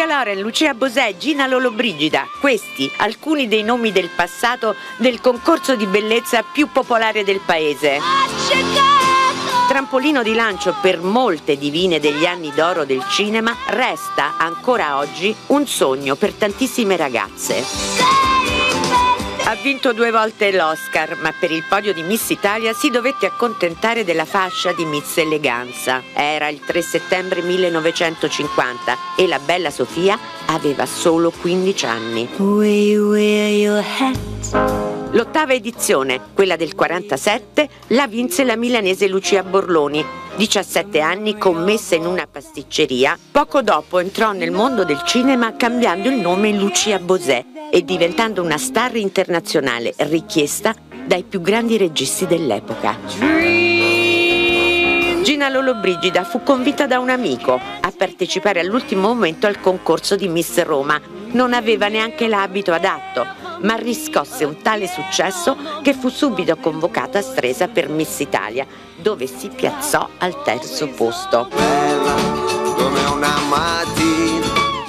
Sofia Loren, Lucia Bosè, Gina Lollobrigida. Questi alcuni dei nomi del passato del concorso di bellezza più popolare del paese. Trampolino di lancio per molte divine degli anni d'oro del cinema, resta ancora oggi un sogno per tantissime ragazze. Ha vinto due volte l'Oscar, ma per il podio di Miss Italia si dovette accontentare della fascia di Miss Eleganza. Era il 3 settembre 1950 e la bella Sofia aveva solo 15 anni. L'ottava edizione, quella del 47, la vinse la milanese Lucia Borloni, 17 anni commessa in una pasticceria, poco dopo entrò nel mondo del cinema cambiando il nome in Lucia Bosè e diventando una star internazionale richiesta dai più grandi registi dell'epoca. Gina Lollobrigida fu convinta da un amico a partecipare all'ultimo momento al concorso di Miss Roma. Non aveva neanche l'abito adatto, ma riscosse un tale successo che fu subito convocata a Stresa per Miss Italia, dove si piazzò al terzo posto.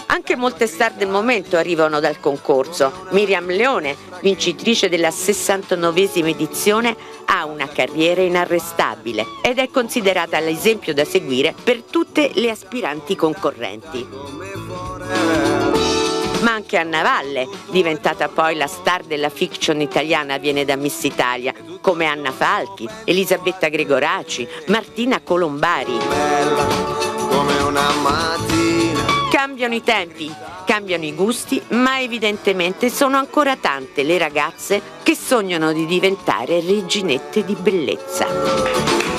Anche molte star del momento arrivano dal concorso. Miriam Leone, vincitrice della 69esima edizione, ha una carriera inarrestabile ed è considerata l'esempio da seguire per tutte le aspiranti concorrenti ma anche Anna Valle, diventata poi la star della fiction italiana, viene da Miss Italia, come Anna Falchi, Elisabetta Gregoraci, Martina Colombari. Cambiano i tempi, cambiano i gusti, ma evidentemente sono ancora tante le ragazze che sognano di diventare reginette di bellezza.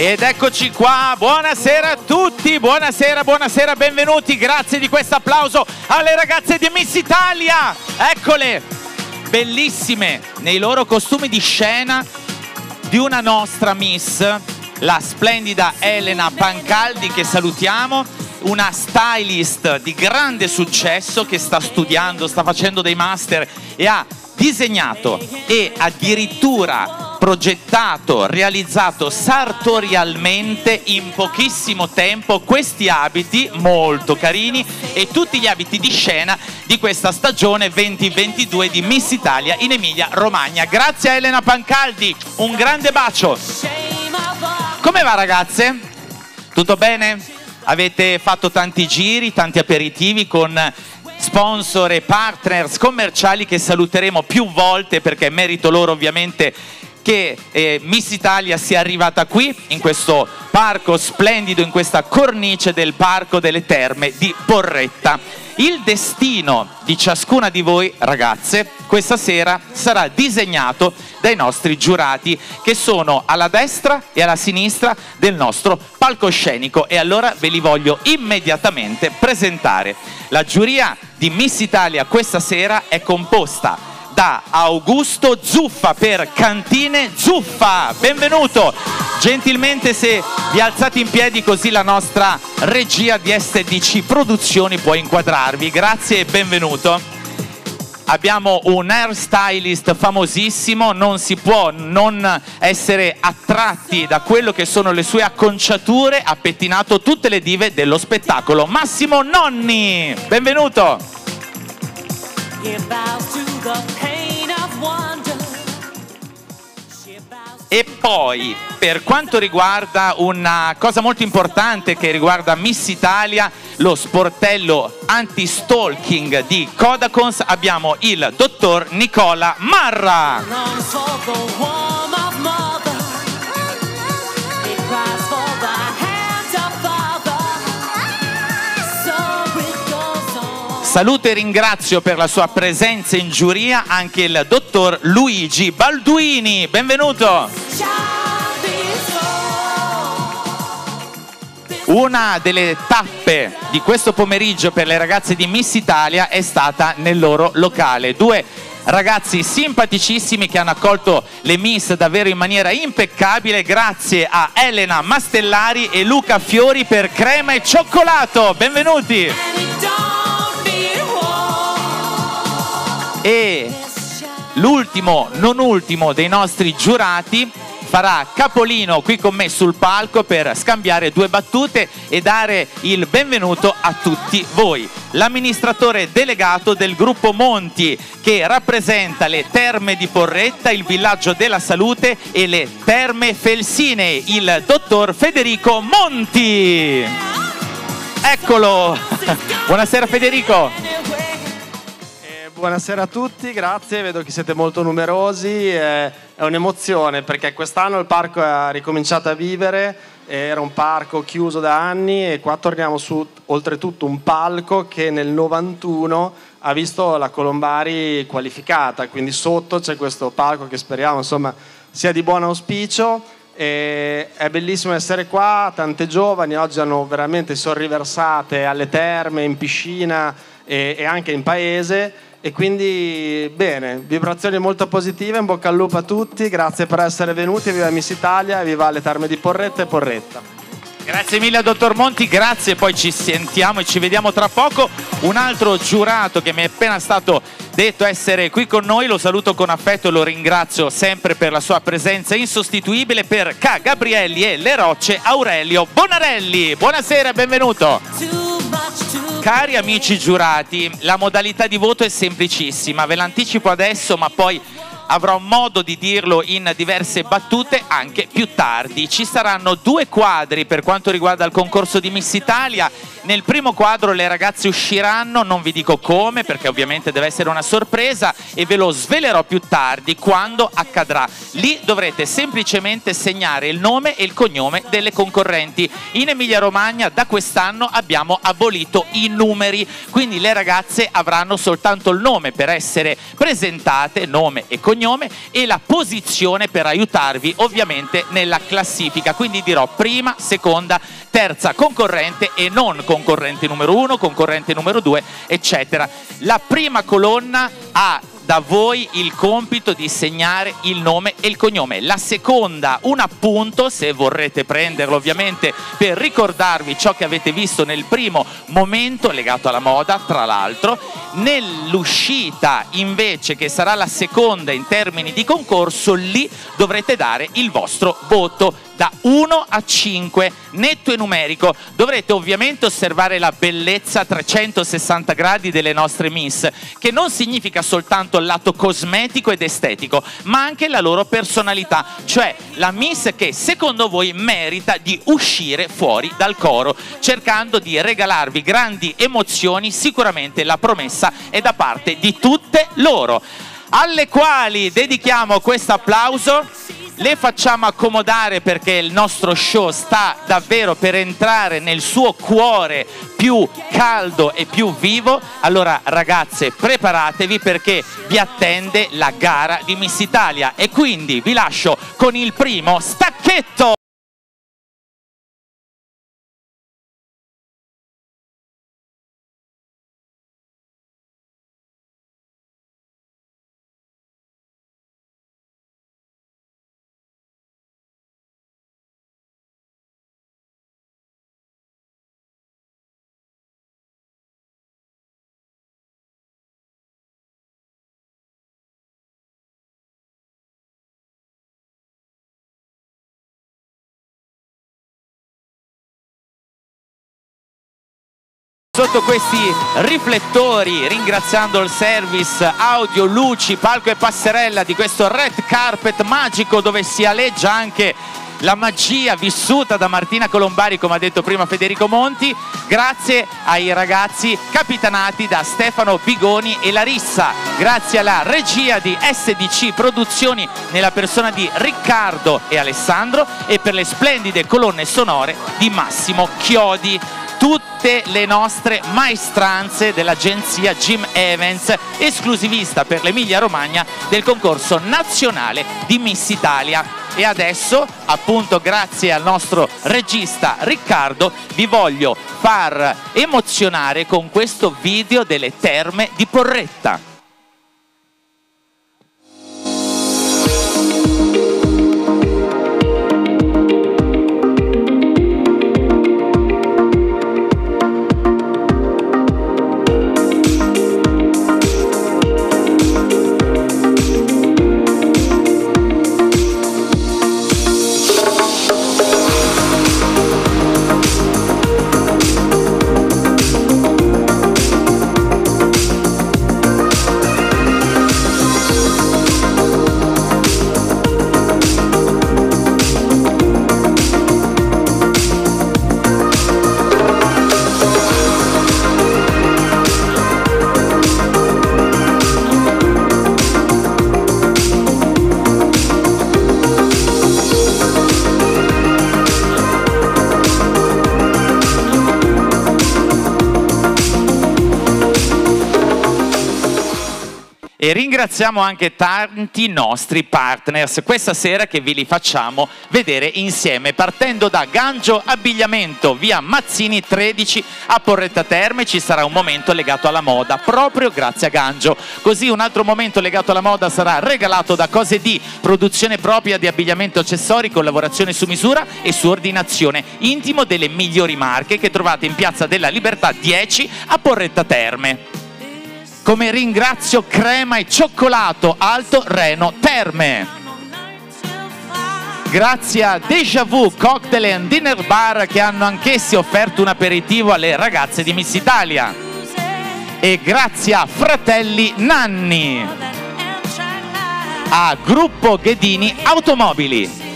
Ed eccoci qua, buonasera a tutti, buonasera, buonasera, benvenuti, grazie di questo applauso alle ragazze di Miss Italia. Eccole, bellissime, nei loro costumi di scena di una nostra Miss, la splendida Elena Pancaldi che salutiamo, una stylist di grande successo che sta studiando, sta facendo dei master e ha disegnato e addirittura progettato, realizzato sartorialmente in pochissimo tempo questi abiti molto carini e tutti gli abiti di scena di questa stagione 2022 di Miss Italia in Emilia Romagna. Grazie a Elena Pancaldi, un grande bacio. Come va ragazze? Tutto bene? Avete fatto tanti giri, tanti aperitivi con sponsor e partners commerciali che saluteremo più volte perché merito loro ovviamente che eh, Miss Italia sia arrivata qui, in questo parco splendido, in questa cornice del Parco delle Terme di Porretta. Il destino di ciascuna di voi, ragazze, questa sera sarà disegnato dai nostri giurati che sono alla destra e alla sinistra del nostro palcoscenico e allora ve li voglio immediatamente presentare. La giuria di Miss Italia questa sera è composta da Augusto Zuffa per Cantine Zuffa. Benvenuto! Gentilmente se vi alzate in piedi così la nostra regia di SDC Produzioni può inquadrarvi. Grazie e benvenuto. Abbiamo un hairstylist famosissimo, non si può non essere attratti da quello che sono le sue acconciature, ha pettinato tutte le dive dello spettacolo. Massimo Nonni, benvenuto! E poi, per quanto riguarda una cosa molto importante che riguarda Miss Italia, lo sportello anti-stalking di Kodakons, abbiamo il dottor Nicola Marra. Saluto e ringrazio per la sua presenza in giuria anche il dottor Luigi Balduini. Benvenuto! Una delle tappe di questo pomeriggio per le ragazze di Miss Italia è stata nel loro locale. Due ragazzi simpaticissimi che hanno accolto le Miss davvero in maniera impeccabile grazie a Elena Mastellari e Luca Fiori per crema e cioccolato. Benvenuti! E l'ultimo, non ultimo dei nostri giurati farà capolino qui con me sul palco per scambiare due battute e dare il benvenuto a tutti voi. L'amministratore delegato del gruppo Monti che rappresenta le terme di Porretta, il villaggio della salute e le terme Felsine, il dottor Federico Monti. Eccolo! Buonasera Federico! Buonasera a tutti, grazie, vedo che siete molto numerosi, è un'emozione perché quest'anno il parco ha ricominciato a vivere, era un parco chiuso da anni e qua torniamo su oltretutto un palco che nel 91 ha visto la Colombari qualificata, quindi sotto c'è questo palco che speriamo insomma sia di buon auspicio. E è bellissimo essere qua, tante giovani oggi hanno veramente sono riversate alle terme, in piscina e, e anche in paese e quindi bene, vibrazioni molto positive, in bocca al lupo a tutti, grazie per essere venuti, viva Miss Italia, viva le terme di Porretta e Porretta. Grazie mille dottor Monti, grazie, poi ci sentiamo e ci vediamo tra poco. Un altro giurato che mi è appena stato detto essere qui con noi, lo saluto con affetto e lo ringrazio sempre per la sua presenza insostituibile per K. Gabrielli e Le Rocce Aurelio Bonarelli. Buonasera e benvenuto. Cari amici giurati, la modalità di voto è semplicissima, ve l'anticipo adesso ma poi avrò modo di dirlo in diverse battute anche più tardi. Ci saranno due quadri per quanto riguarda il concorso di Miss Italia. Nel primo quadro le ragazze usciranno, non vi dico come perché ovviamente deve essere una sorpresa e ve lo svelerò più tardi quando accadrà. Lì dovrete semplicemente segnare il nome e il cognome delle concorrenti. In Emilia Romagna da quest'anno abbiamo abolito i numeri, quindi le ragazze avranno soltanto il nome per essere presentate, nome e cognome e la posizione per aiutarvi ovviamente nella classifica. Quindi dirò prima, seconda, terza concorrente e non concorrente numero uno, concorrente numero due, eccetera. La prima colonna ha da voi il compito di segnare il nome e il cognome. La seconda, un appunto, se vorrete prenderlo ovviamente, per ricordarvi ciò che avete visto nel primo momento legato alla moda, tra l'altro. Nell'uscita invece, che sarà la seconda in termini di concorso, lì dovrete dare il vostro voto da 1 a 5, netto e numerico. Dovrete ovviamente osservare la bellezza a 360 gradi delle nostre Miss, che non significa soltanto il lato cosmetico ed estetico, ma anche la loro personalità, cioè la Miss che secondo voi merita di uscire fuori dal coro, cercando di regalarvi grandi emozioni, sicuramente la promessa è da parte di tutte loro alle quali dedichiamo questo applauso le facciamo accomodare perché il nostro show sta davvero per entrare nel suo cuore più caldo e più vivo. Allora ragazze preparatevi perché vi attende la gara di Miss Italia e quindi vi lascio con il primo stacchetto. Sotto questi riflettori, ringraziando il service audio, luci, palco e passerella di questo red carpet magico dove si aleggia anche la magia vissuta da Martina Colombari, come ha detto prima Federico Monti, grazie ai ragazzi capitanati da Stefano Bigoni e Larissa, grazie alla regia di SDC Produzioni nella persona di Riccardo e Alessandro e per le splendide colonne sonore di Massimo Chiodi. Tutte le nostre maestranze dell'agenzia Jim Evans, esclusivista per l'Emilia Romagna del concorso nazionale di Miss Italia. E adesso, appunto grazie al nostro regista Riccardo, vi voglio far emozionare con questo video delle terme di Porretta. E ringraziamo anche tanti nostri partners. Questa sera che vi li facciamo vedere insieme partendo da Gangio Abbigliamento via Mazzini 13 a Porretta Terme ci sarà un momento legato alla moda proprio grazie a Gangio così un altro momento legato alla moda sarà regalato da Cose di produzione propria di abbigliamento accessori con lavorazione su misura e su ordinazione intimo delle migliori marche che trovate in Piazza della Libertà 10 a Porretta Terme come ringrazio crema e cioccolato Alto Reno Terme. Grazie a Deja Vu Cocktail and Dinner Bar che hanno anch'essi offerto un aperitivo alle ragazze di Miss Italia. E grazie a Fratelli Nanni. A Gruppo Ghedini Automobili.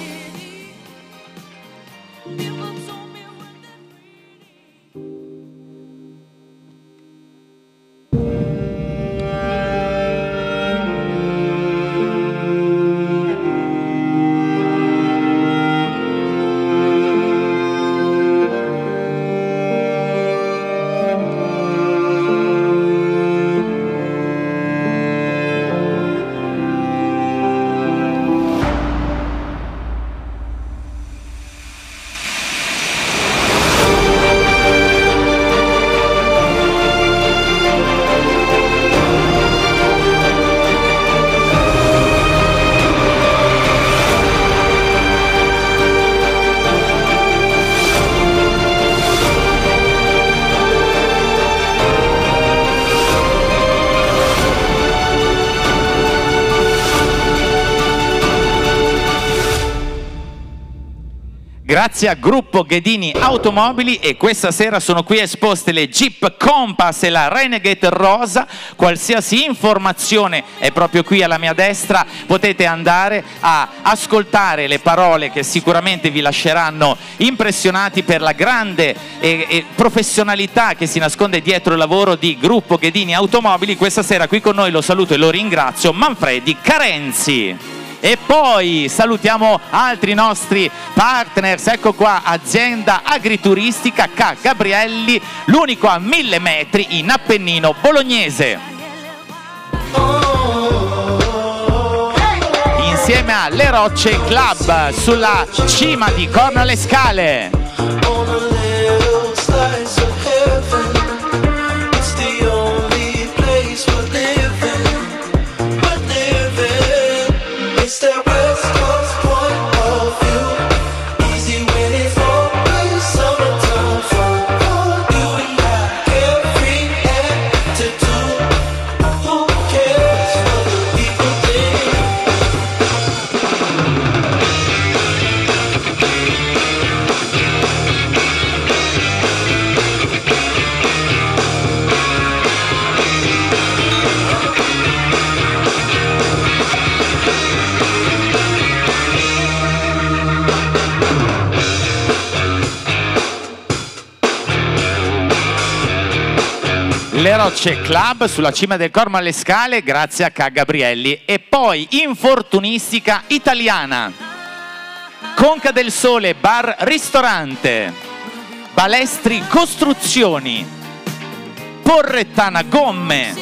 Grazie a Gruppo Ghedini Automobili e questa sera sono qui esposte le Jeep Compass e la Renegade Rosa. Qualsiasi informazione è proprio qui alla mia destra, potete andare a ascoltare le parole che sicuramente vi lasceranno impressionati per la grande e, e professionalità che si nasconde dietro il lavoro di Gruppo Ghedini Automobili. Questa sera qui con noi lo saluto e lo ringrazio Manfredi Carenzi. E poi salutiamo altri nostri partners, ecco qua, azienda agrituristica K. Gabrielli, l'unico a mille metri in Appennino bolognese. Insieme a Le Rocce Club sulla cima di Corno alle Scale. Le Rocce Club sulla cima del Cormo alle Scale grazie a K. Gabrielli. E poi Infortunistica Italiana. Conca del Sole Bar Ristorante. Balestri Costruzioni, Porrettana Gomme,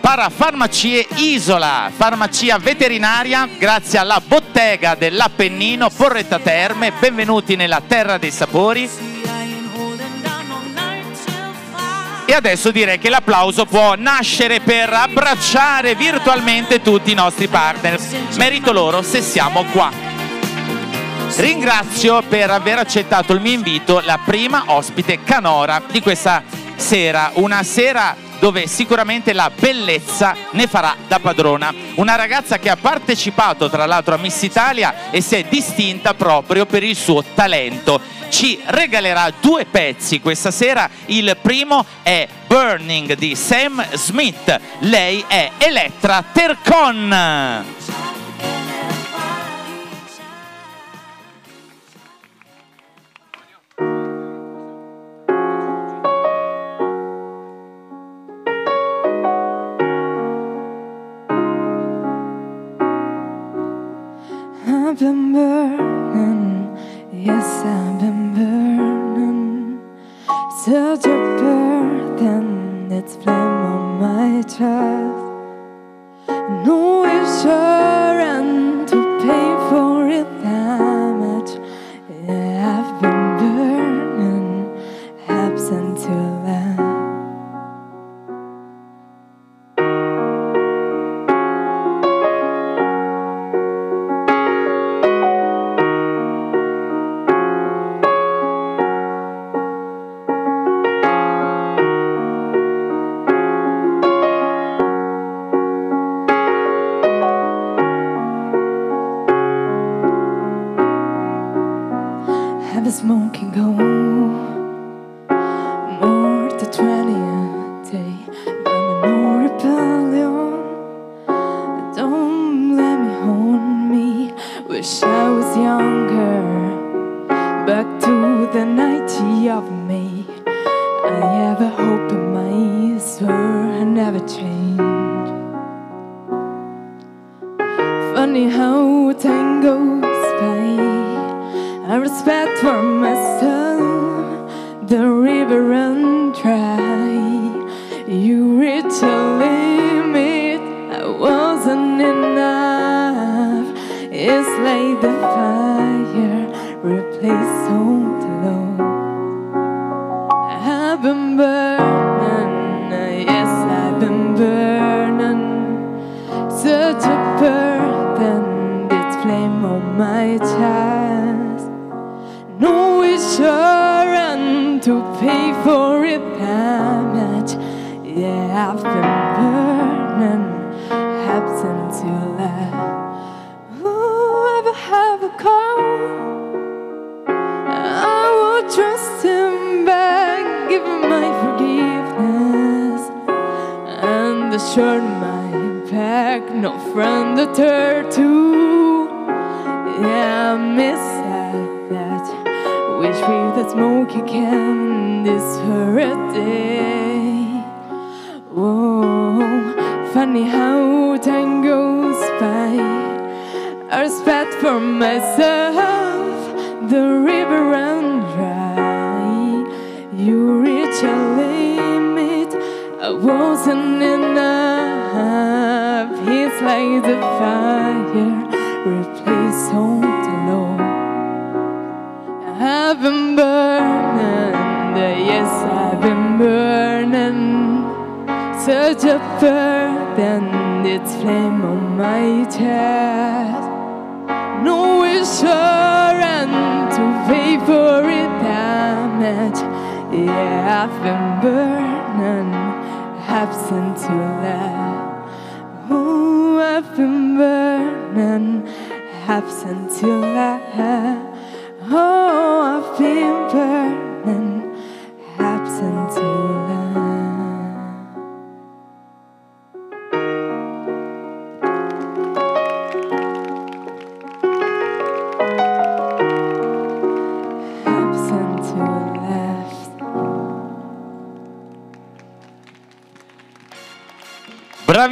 Parafarmacie Isola, farmacia veterinaria, grazie alla bottega dell'Appennino, Porretta Terme, benvenuti nella terra dei sapori. E adesso direi che l'applauso può nascere per abbracciare virtualmente tutti i nostri partner. Merito loro se siamo qua. Ringrazio per aver accettato il mio invito la prima ospite canora di questa sera, una sera dove sicuramente la bellezza ne farà da padrona. Una ragazza che ha partecipato tra l'altro a Miss Italia e si è distinta proprio per il suo talento. Ci regalerà due pezzi questa sera, il primo è Burning di Sam Smith, lei è Elettra Tercon. Yes, I've been burning. Such a burden that's flame on my chest. this moon can go.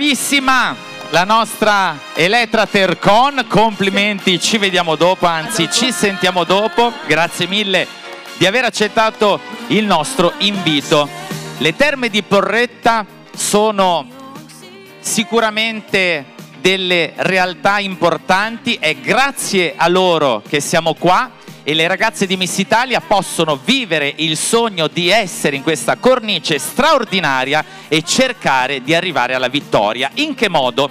Bravissima la nostra Elettra Tercon, complimenti, ci vediamo dopo, anzi ci sentiamo dopo, grazie mille di aver accettato il nostro invito. Le terme di Porretta sono sicuramente delle realtà importanti, è grazie a loro che siamo qua e le ragazze di Miss Italia possono vivere il sogno di essere in questa cornice straordinaria e cercare di arrivare alla vittoria. In che modo?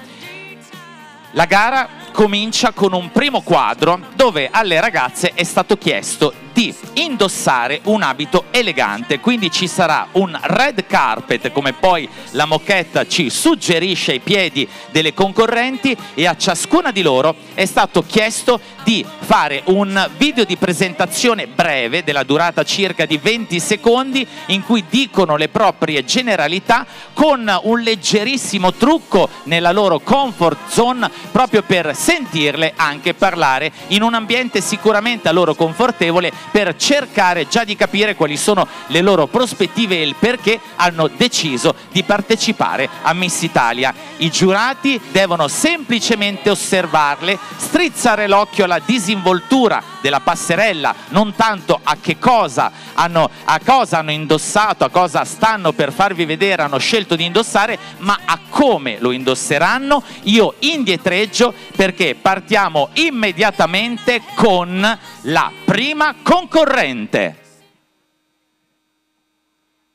La gara comincia con un primo quadro dove alle ragazze è stato chiesto di indossare un abito elegante, quindi ci sarà un red carpet come poi la moquetta ci suggerisce ai piedi delle concorrenti e a ciascuna di loro è stato chiesto di fare un video di presentazione breve della durata circa di 20 secondi in cui dicono le proprie generalità con un leggerissimo trucco nella loro comfort zone proprio per sentirle anche parlare in un ambiente sicuramente a loro confortevole per cercare già di capire quali sono le loro prospettive e il perché hanno deciso di partecipare a Miss Italia. I giurati devono semplicemente osservarle, strizzare l'occhio alla disinvoltura della passerella, non tanto a che cosa hanno, a cosa hanno indossato, a cosa stanno per farvi vedere, hanno scelto di indossare, ma a come lo indosseranno. Io indietreggio perché partiamo immediatamente con la prima concorrente.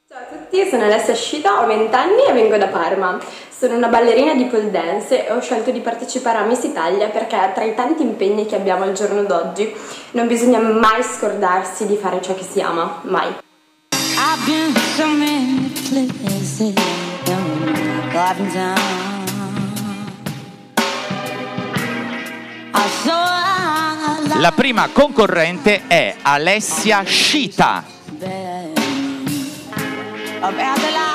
Ciao a tutti, sono Alessia Scita, ho 20 anni e vengo da Parma. Sono una ballerina di pole dance e ho scelto di partecipare a Miss Italia perché tra i tanti impegni che abbiamo al giorno d'oggi non bisogna mai scordarsi di fare ciò che si ama, mai. I've been so many places, La prima concorrente è Alessia Scita. I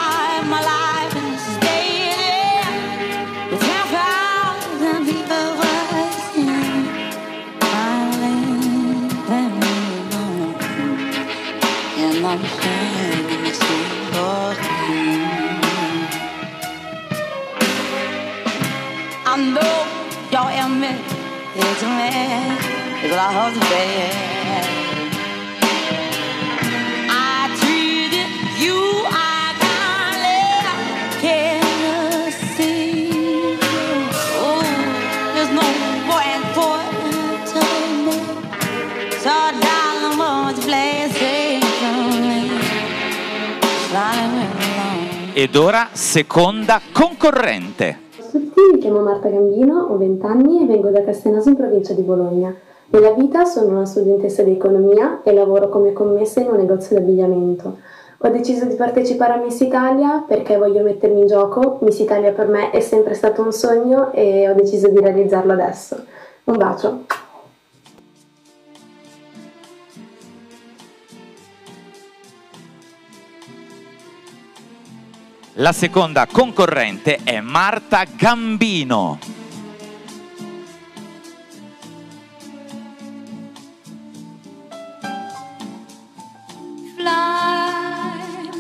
bad. I treated you, I kindly can't see. Oh, there's no point for me. So, darling, won't you please say something? Ed ora seconda concorrente tutti, mi chiamo Marta Gambino, ho 20 anni e vengo da Castenaso in provincia di Bologna. Nella vita sono una studentessa di economia e lavoro come commessa in un negozio di abbigliamento. Ho deciso di partecipare a Miss Italia perché voglio mettermi in gioco. Miss Italia per me è sempre stato un sogno e ho deciso di realizzarlo adesso. Un bacio! La seconda concorrente è Marta Gambino.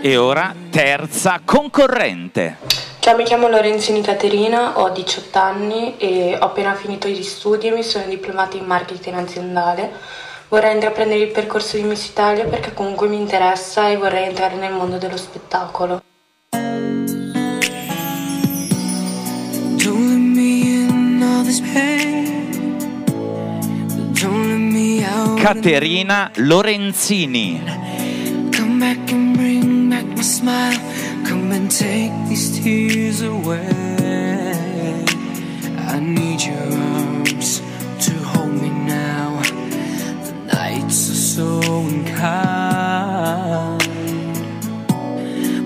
E ora terza concorrente. Ciao, mi chiamo Lorenzini Caterina, ho 18 anni e ho appena finito gli studi e mi sono diplomata in marketing aziendale. Vorrei intraprendere il percorso di Miss Italia perché comunque mi interessa e vorrei entrare nel mondo dello spettacolo. Don't let My smile. Come and take these tears away. I need your arms to hold me now. The nights are so unkind.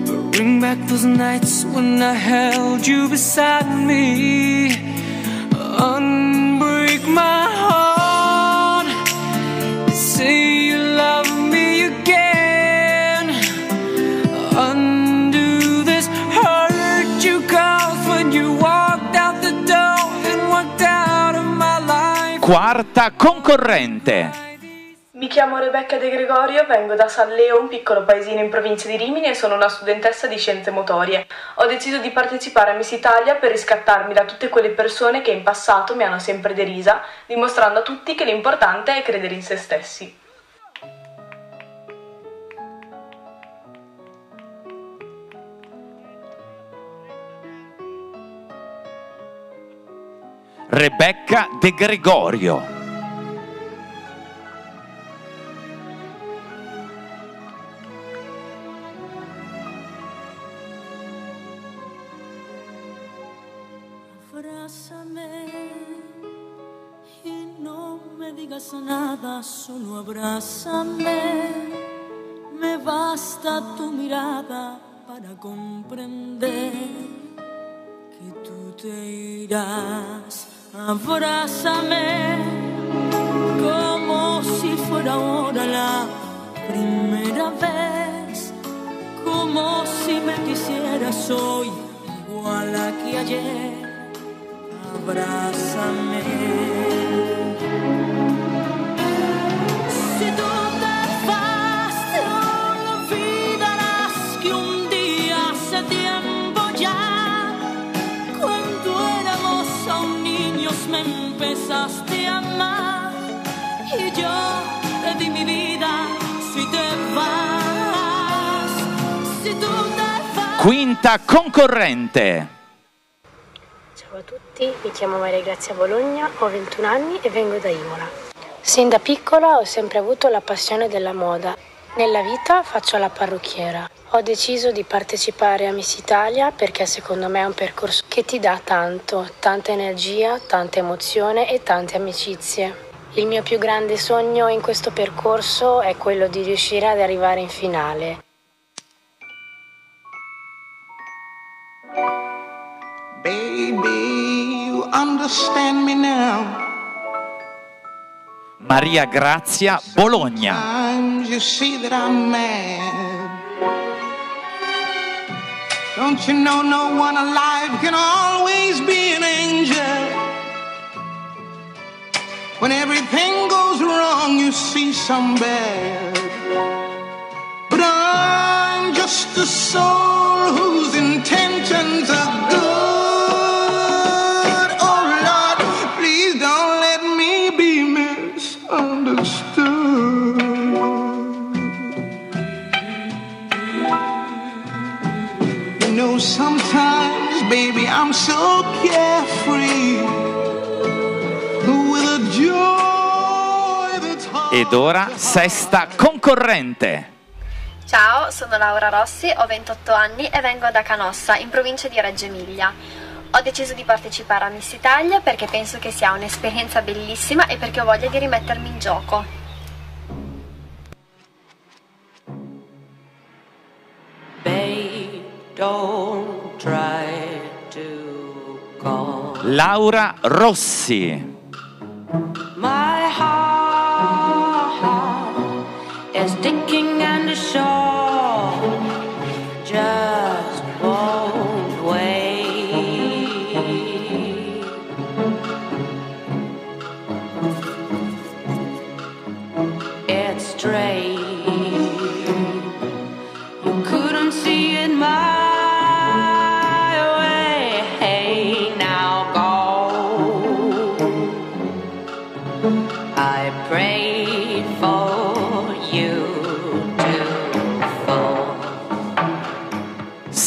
But bring back those nights when I held you beside me. Unbreak my heart. Quarta concorrente. Mi chiamo Rebecca De Gregorio, vengo da San Leo, un piccolo paesino in provincia di Rimini e sono una studentessa di scienze motorie. Ho deciso di partecipare a Miss Italia per riscattarmi da tutte quelle persone che in passato mi hanno sempre derisa, dimostrando a tutti che l'importante è credere in se stessi. Rebecca De Gregorio. Nada, solo abrázame. Me basta tu mirada para comprender que tú te irás. Abrázame como si fuera ahora la primera vez, como si me quisieras hoy igual a que ayer. Abrázame. Y yo te di mi vida. Si te vas, si tú te vas. Quinta concorrente. Ciao a tutti, mi chiamo Maria Grazia Bologna, ho 21 anni e vengo da Imola. Sin da piccola ho sempre avuto la passione della moda. Nella vita faccio la parrucchiera. Ho deciso di partecipare a Miss Italia perché secondo me è un percorso che ti dà tanto, tanta energia, tanta emozione e tante amicizie. Il mio più grande sogno in questo percorso è quello di riuscire ad arrivare in finale. Baby, you understand me now. Maria Grazia Bologna. Times you see that I'm mad. Don't you know no one alive can always be an angel? When everything goes wrong, you see some bad. But I'm just a soul whose intentions are good. Oh Lord, please don't let me be misunderstood. You know, sometimes, baby, I'm so carefree Ed ora sesta concorrente. Ciao, sono Laura Rossi, ho 28 anni e vengo da Canossa, in provincia di Reggio Emilia. Ho deciso di partecipare a Miss Italia perché penso che sia un'esperienza bellissima e perché ho voglia di rimettermi in gioco. Babe, don't try to call. Laura Rossi. Shore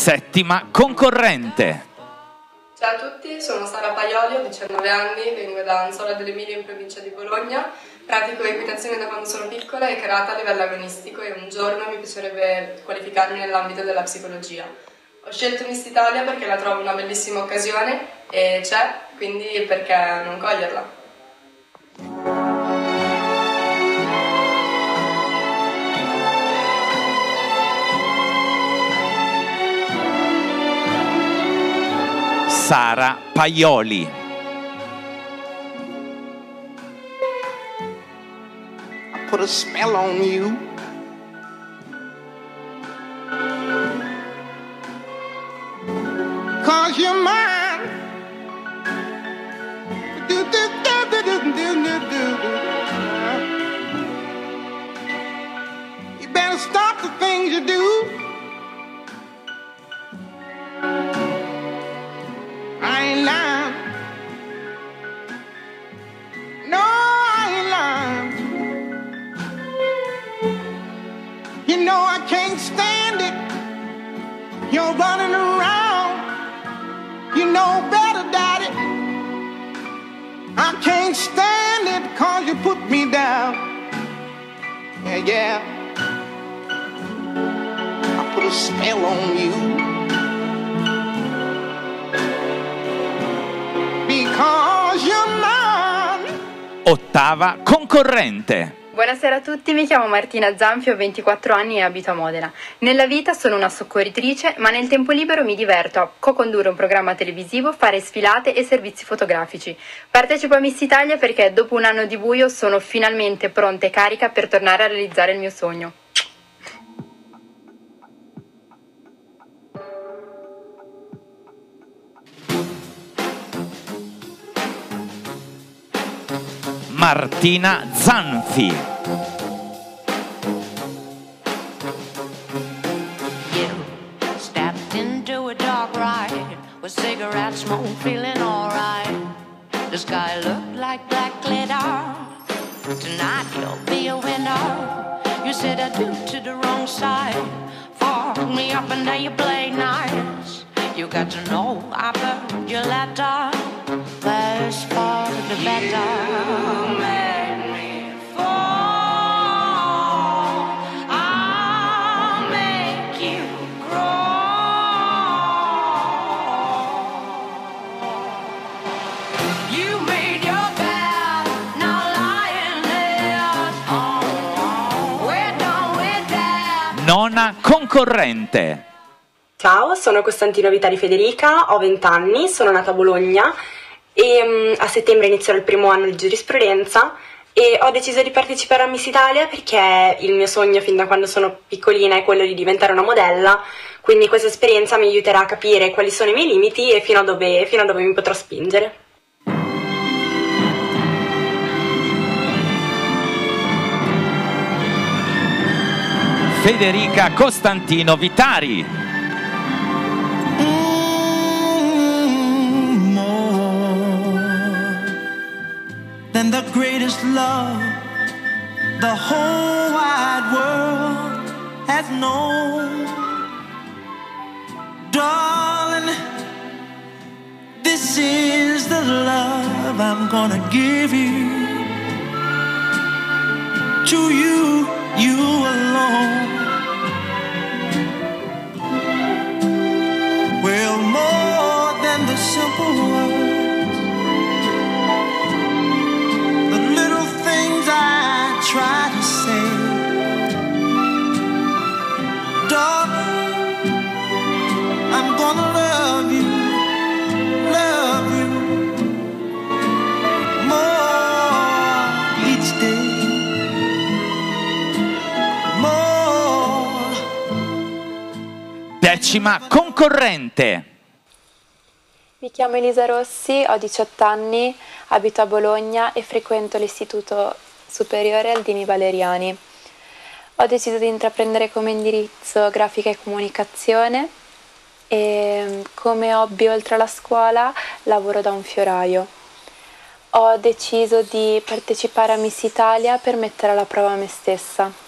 Settima concorrente. Ciao a tutti, sono Sara Paioli, ho 19 anni, vengo da Anzola dell'Emilia in provincia di Bologna. Pratico equitazione da quando sono piccola e karate a livello agonistico e un giorno mi piacerebbe qualificarmi nell'ambito della psicologia. Ho scelto Miss Italia perché la trovo una bellissima occasione e c'è, quindi perché non coglierla? Sara Paioli. put a spell on you. Cause you're mine. You're running around. You know better, Daddy. I can't stand it cause you put me down. Yeah, yeah. I put a spell on you. Because you're mine. Ottava concorrente. Buonasera a tutti, mi chiamo Martina Zanfio, ho 24 anni e abito a Modena. Nella vita sono una soccorritrice, ma nel tempo libero mi diverto a co-condurre un programma televisivo, fare sfilate e servizi fotografici. Partecipo a Miss Italia perché dopo un anno di buio sono finalmente pronta e carica per tornare a realizzare il mio sogno. Martina Zanfi. Stepped into a dark ride with cigarette smoke, feeling alright. The sky looked like black glitter. Tonight you'll be a winner. You said I do to the wrong side. Fuck me up and then you play nice. You got to know I burned your letter. Less for the better. Grow. Your bed, now lying there. Oh, we're concorrente. Ciao, sono Costantino Vitali Federica, ho 20 anni, sono nata a Bologna e mm, a settembre inizierò il primo anno di giurisprudenza e ho deciso di partecipare a Miss Italia perché il mio sogno fin da quando sono piccolina è quello di diventare una modella, quindi questa esperienza mi aiuterà a capire quali sono i miei limiti e fino a dove, fino a dove mi potrò spingere. Federica Costantino Vitari. Than the greatest love the whole wide world has known. Darling, this is the love I'm gonna give you. To you, you alone. Well, more than the simple words. Decima concorrente. Mi chiamo Elisa Rossi, ho 18 anni, abito a Bologna e frequento l'Istituto Superiore Aldini Valeriani. Ho deciso di intraprendere come indirizzo grafica e comunicazione e come hobby oltre alla scuola lavoro da un fioraio. Ho deciso di partecipare a Miss Italia per mettere alla prova me stessa.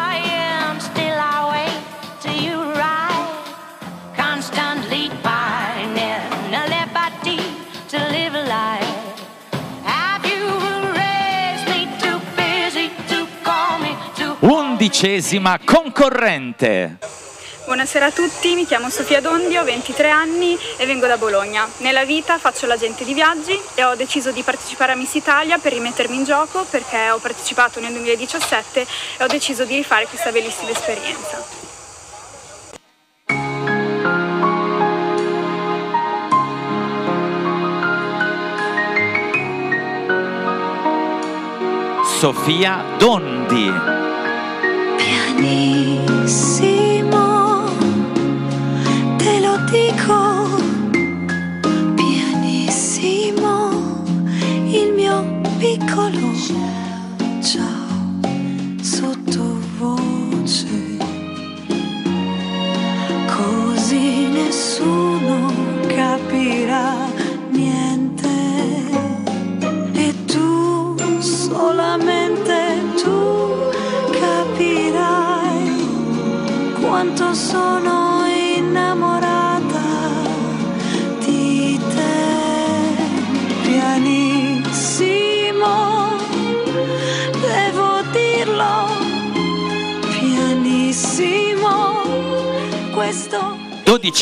Undicesima concorrente. Buonasera a tutti, mi chiamo Sofia Dondi, ho 23 anni e vengo da Bologna. Nella vita faccio l'agente di viaggi e ho deciso di partecipare a Miss Italia per rimettermi in gioco perché ho partecipato nel 2017 e ho deciso di rifare questa bellissima esperienza. Sofia Dondi. carne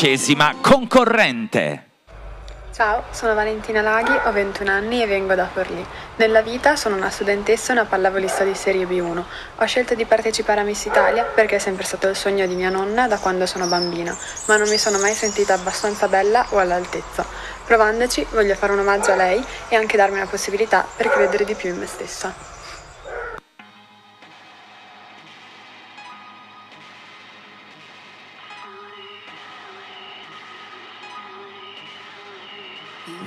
Dodicesima concorrente. Ciao, sono Valentina Laghi, ho 21 anni e vengo da Forlì. Nella vita sono una studentessa e una pallavolista di Serie B1. Ho scelto di partecipare a Miss Italia perché è sempre stato il sogno di mia nonna da quando sono bambina, ma non mi sono mai sentita abbastanza bella o all'altezza. Provandoci, voglio fare un omaggio a lei e anche darmi la possibilità per credere di più in me stessa.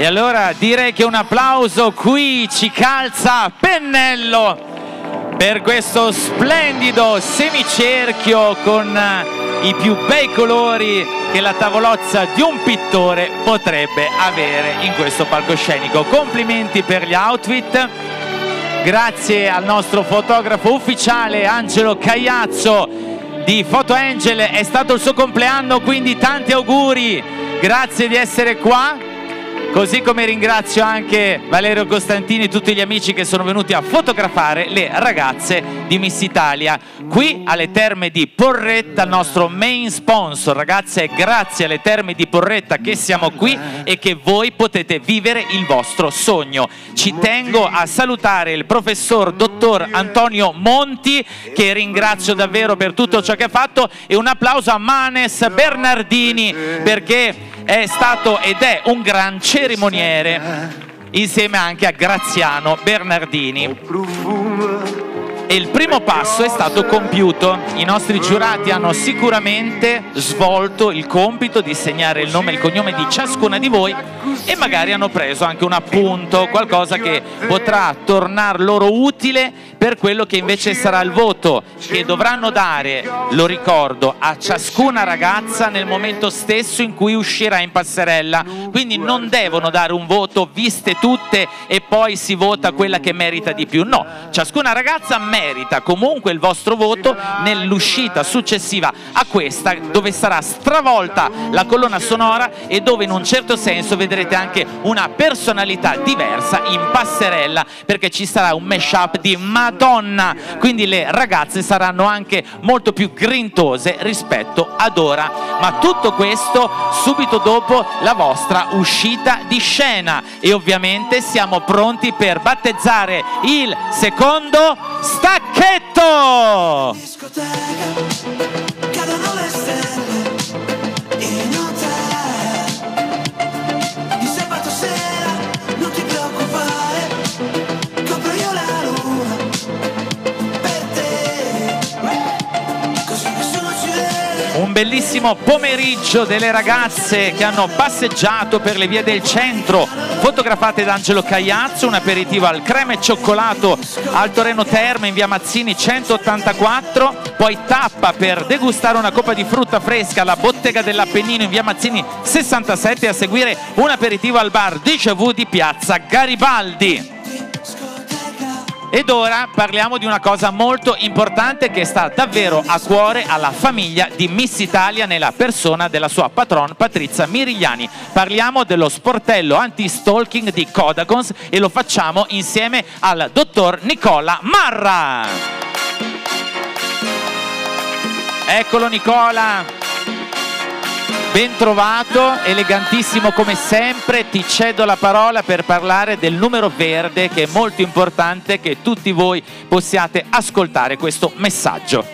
E allora direi che un applauso qui ci calza pennello per questo splendido semicerchio con eh, i più bei colori che la tavolozza di un pittore potrebbe avere in questo palcoscenico. Complimenti per gli outfit. Grazie al nostro fotografo ufficiale Angelo Cagliazzo di Photo Angel, è stato il suo compleanno, quindi tanti auguri, grazie di essere qua. Così come ringrazio anche Valerio Costantini e tutti gli amici che sono venuti a fotografare le ragazze di Miss Italia qui alle terme di Porretta, il nostro main sponsor. Ragazze, grazie alle terme di Porretta che siamo qui e che voi potete vivere il vostro sogno. Ci tengo a salutare il professor dottor Antonio Monti che ringrazio davvero per tutto ciò che ha fatto e un applauso a Manes Bernardini perché è stato ed è un gran cerimoniere insieme anche a Graziano Bernardini. E il primo passo è stato compiuto. I nostri giurati hanno sicuramente svolto il compito di segnare il nome e il cognome di ciascuna di voi e magari hanno preso anche un appunto, qualcosa che potrà tornar loro utile per quello che invece sarà il voto che dovranno dare, lo ricordo, a ciascuna ragazza nel momento stesso in cui uscirà in passerella. Quindi non devono dare un voto viste tutte e poi si vota quella che merita di più. No, ciascuna ragazza merita merita comunque il vostro voto nell'uscita successiva a questa dove sarà stravolta la colonna sonora e dove in un certo senso vedrete anche una personalità diversa in passerella perché ci sarà un mashup di Madonna, quindi le ragazze saranno anche molto più grintose rispetto ad ora. Ma tutto questo subito dopo la vostra uscita di scena e ovviamente siamo pronti per battezzare il secondo stacchetto. Cadono le stelle bellissimo pomeriggio delle ragazze che hanno passeggiato per le vie del centro, fotografate da Angelo Cagliazzo, un aperitivo al creme e cioccolato al Toreno Terme in via Mazzini 184, poi tappa per degustare una coppa di frutta fresca alla bottega dell'Appennino in via Mazzini 67 e a seguire un aperitivo al bar Déjà Vu di piazza Garibaldi. Ed ora parliamo di una cosa molto importante che sta davvero a cuore alla famiglia di Miss Italia nella persona della sua patron Patrizia Mirigliani. Parliamo dello sportello anti-stalking di Codagons e lo facciamo insieme al dottor Nicola Marra. Eccolo Nicola. Ben trovato, elegantissimo come sempre, ti cedo la parola per parlare del numero verde che è molto importante che tutti voi possiate ascoltare questo messaggio.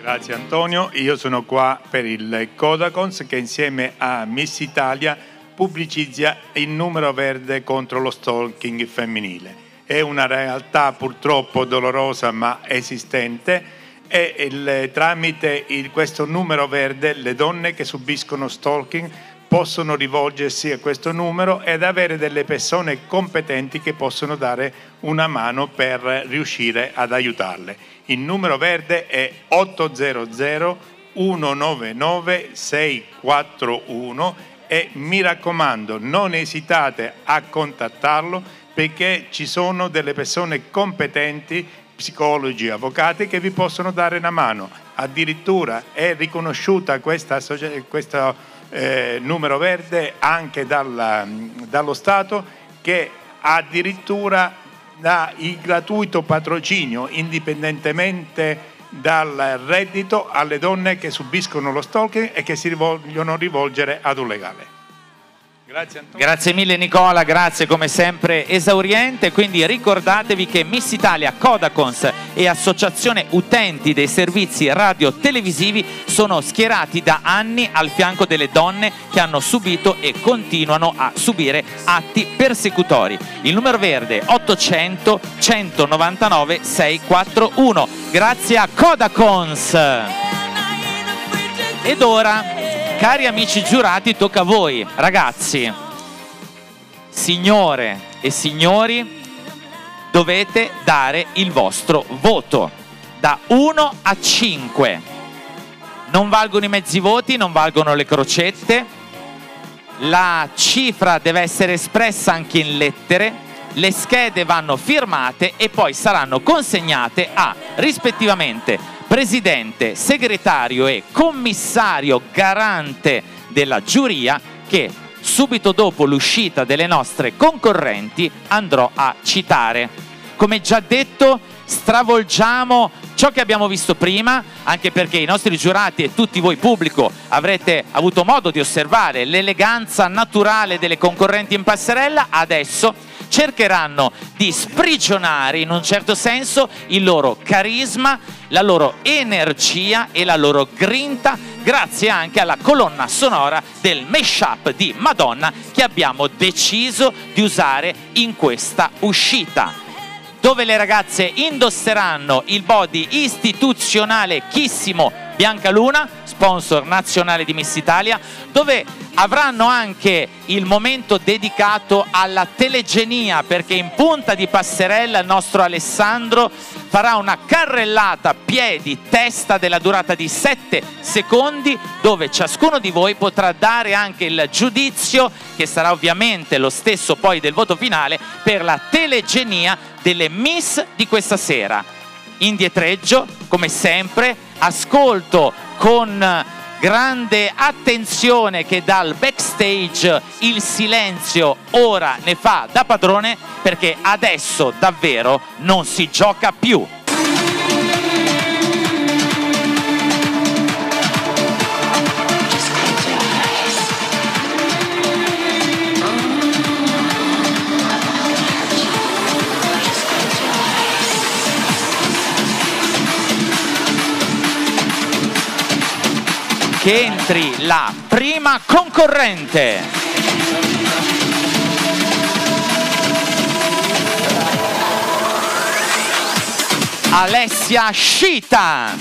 Grazie Antonio, io sono qua per il Codacons che insieme a Miss Italia pubblicizza il numero verde contro lo stalking femminile. È una realtà purtroppo dolorosa ma esistente e il- tramite il- questo numero verde le donne che subiscono stalking possono rivolgersi a questo numero ed avere delle persone competenti che possono dare una mano per riuscire ad aiutarle. Il numero verde è 800 199 641 e mi raccomando non esitate a contattarlo perché ci sono delle persone competenti psicologi, avvocati che vi possono dare una mano. Addirittura è riconosciuta questa questo eh, numero verde anche dalla- dallo Stato che addirittura dà il gratuito patrocinio indipendentemente dal reddito alle donne che subiscono lo stalking e che si vogliono rivolgere ad un legale. Grazie. Grazie mille Nicola, grazie come sempre esauriente, quindi ricordatevi che Miss Italia, Codacons e Associazione Utenti dei Servizi Radio Televisivi sono schierati da anni al fianco delle donne che hanno subito e continuano a subire atti persecutori. Il numero verde 800 199 641. Grazie a Codacons. Ed ora Cari amici giurati, tocca a voi, ragazzi. Signore e signori, dovete dare il vostro voto da 1 a 5. Non valgono i mezzi voti, non valgono le crocette. La cifra deve essere espressa anche in lettere. Le schede vanno firmate e poi saranno consegnate a rispettivamente presidente, segretario e commissario garante della giuria che subito dopo l'uscita delle nostre concorrenti andrò a citare. Come già detto, stravolgiamo ciò che abbiamo visto prima, anche perché i nostri giurati e tutti voi pubblico avrete avuto modo di osservare l'eleganza naturale delle concorrenti in passerella, adesso cercheranno di sprigionare in un certo senso il loro carisma, la loro energia e la loro grinta grazie anche alla colonna sonora del mashup di Madonna che abbiamo deciso di usare in questa uscita. Dove le ragazze indosseranno il body istituzionale chissimo Bianca Luna, sponsor nazionale di Miss Italia, dove avranno anche il momento dedicato alla telegenia perché in punta di passerella il nostro Alessandro farà una carrellata piedi testa della durata di 7 secondi dove ciascuno di voi potrà dare anche il giudizio che sarà ovviamente lo stesso poi del voto finale per la telegenia delle miss di questa sera. Indietreggio, come sempre, ascolto con grande attenzione che dal backstage il silenzio ora ne fa da padrone perché adesso davvero non si gioca più. Che entri la prima concorrente. Alessia Scita.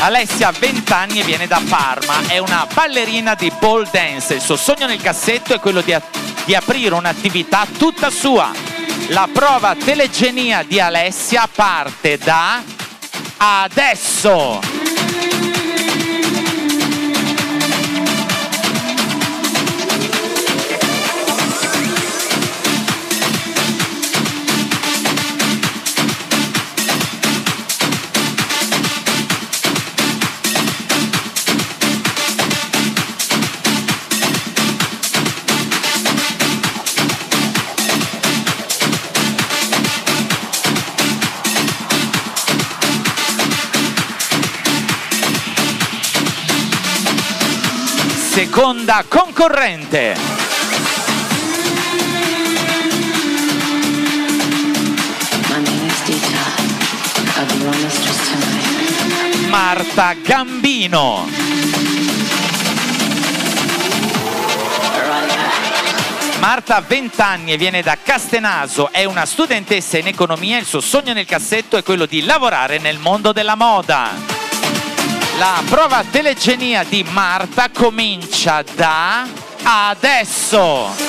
Alessia ha 20 anni e viene da Parma, è una ballerina di pole dance, il suo sogno nel cassetto è quello di, di aprire un'attività tutta sua. La prova telegenia di Alessia parte da adesso. Seconda concorrente. Marta Gambino. Marta ha 20 anni e viene da Castenaso, è una studentessa in economia, il suo sogno nel cassetto è quello di lavorare nel mondo della moda. La prova telegenia di Marta comincia da adesso.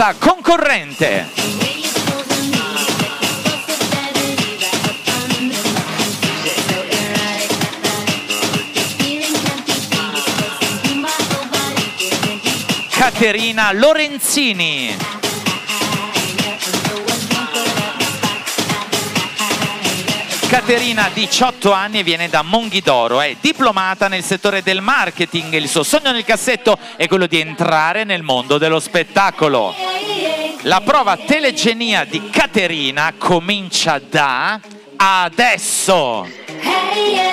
Terza concorrente. Caterina Lorenzini. Caterina ha 18 anni e viene da Monghidoro, è diplomata nel settore del marketing, il suo sogno nel cassetto è quello di entrare nel mondo dello spettacolo. La prova telegenia di Caterina comincia da adesso. Have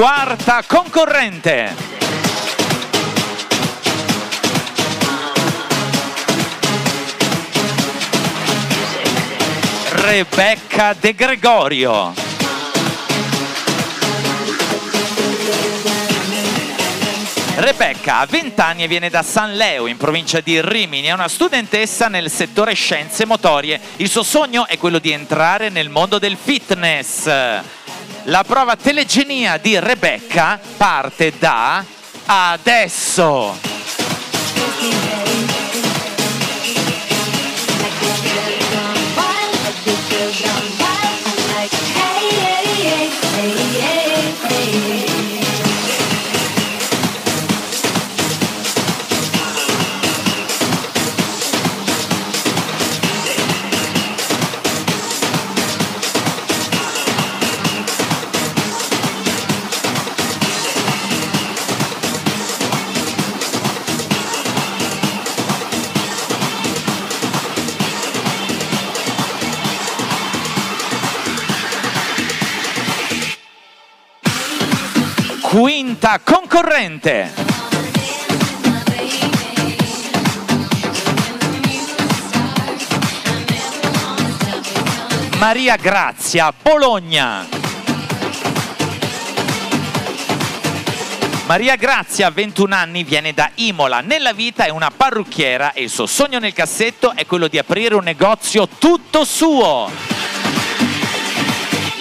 Quarta concorrente. Rebecca De Gregorio. Rebecca ha 20 anni e viene da San Leo in provincia di Rimini, è una studentessa nel settore scienze motorie. Il suo sogno è quello di entrare nel mondo del fitness. La prova telegenia di Rebecca parte da adesso. Quinta concorrente. Maria Grazia, Bologna. Maria Grazia, 21 anni, viene da Imola. Nella vita è una parrucchiera e il suo sogno nel cassetto è quello di aprire un negozio tutto suo.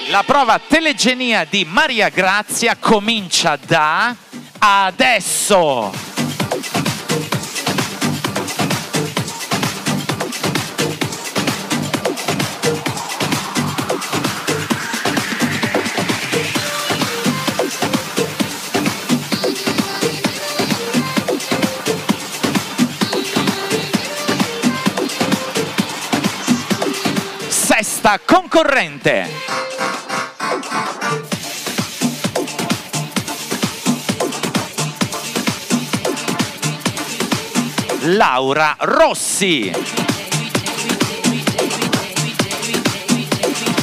La prova telegenia di Maria Grazia comincia da adesso. Sesta concorrente. Laura Rossi.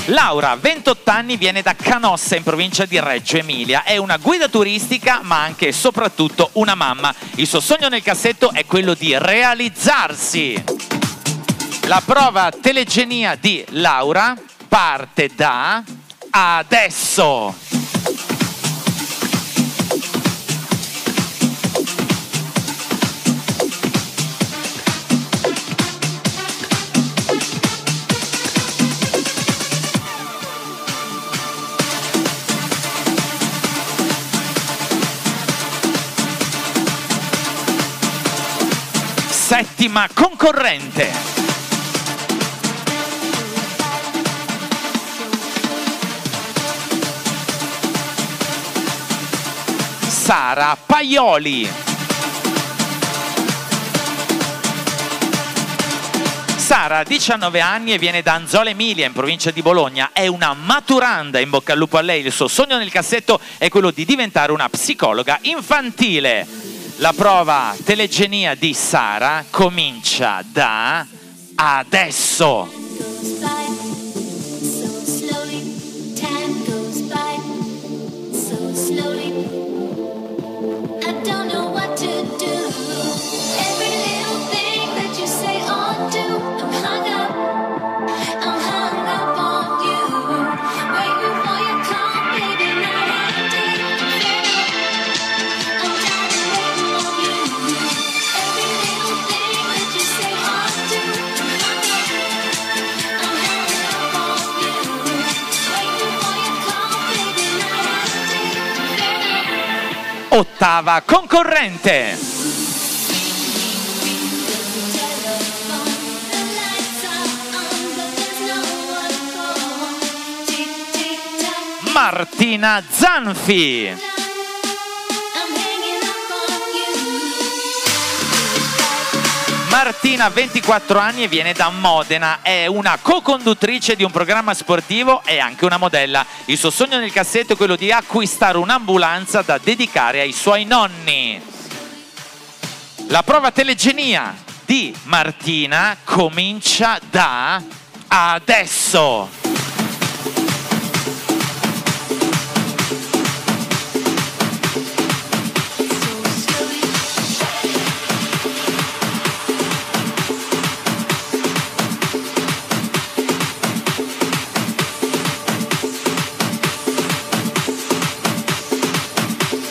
Laura, 28 anni, viene da Canossa in provincia di Reggio Emilia. È una guida turistica ma anche e soprattutto una mamma. Il suo sogno nel cassetto è quello di realizzarsi. La prova telegenia di Laura parte da adesso. Settima concorrente. Sara Paioli. Sara, 19 anni e viene da Anzola Emilia in provincia di Bologna, è una maturanda, in bocca al lupo a lei, il suo sogno nel cassetto è quello di diventare una psicologa infantile. La prova telegenia di Sara comincia da adesso. Ottava concorrente. Martina Zanfi. Martina, 24 anni e viene da Modena, è una co-conduttrice di un programma sportivo e anche una modella. Il suo sogno nel cassetto è quello di acquistare un'ambulanza da dedicare ai suoi nonni. La prova telegenia di Martina comincia da adesso.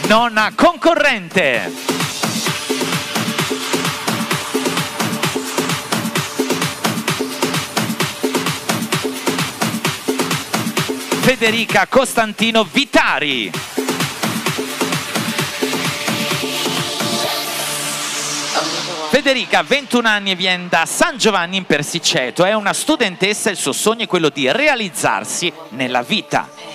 Nonna concorrente. Federica Costantino Vitari. Federica, 21 anni e viene da San Giovanni in Persiceto, è una studentessa e il suo sogno è quello di realizzarsi nella vita.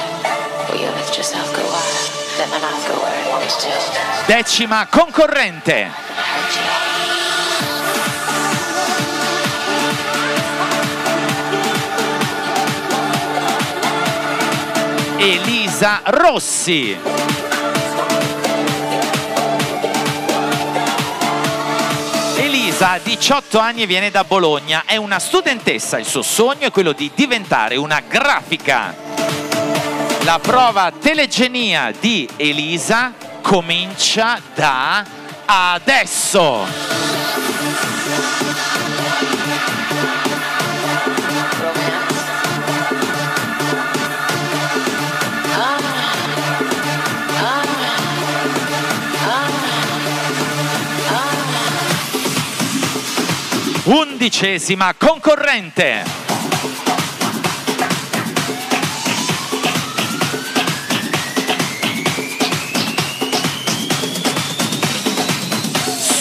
Decima concorrente. Elisa Rossi. Elisa ha 18 anni e viene da Bologna, è una studentessa, il suo sogno è quello di diventare una grafica. La prova telegenia di Elisa comincia da adesso. Undicesima concorrente.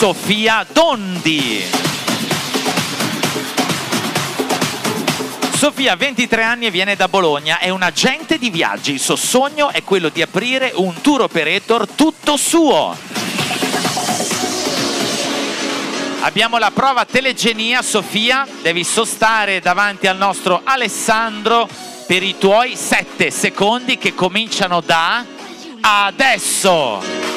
Sofia Dondi. Sofia, 23 anni e viene da Bologna, è un agente di viaggi. Il suo sogno è quello di aprire un tour operator tutto suo. Abbiamo la prova telegenia, Sofia, devi sostare davanti al nostro Alessandro per i tuoi 7 secondi che cominciano da adesso.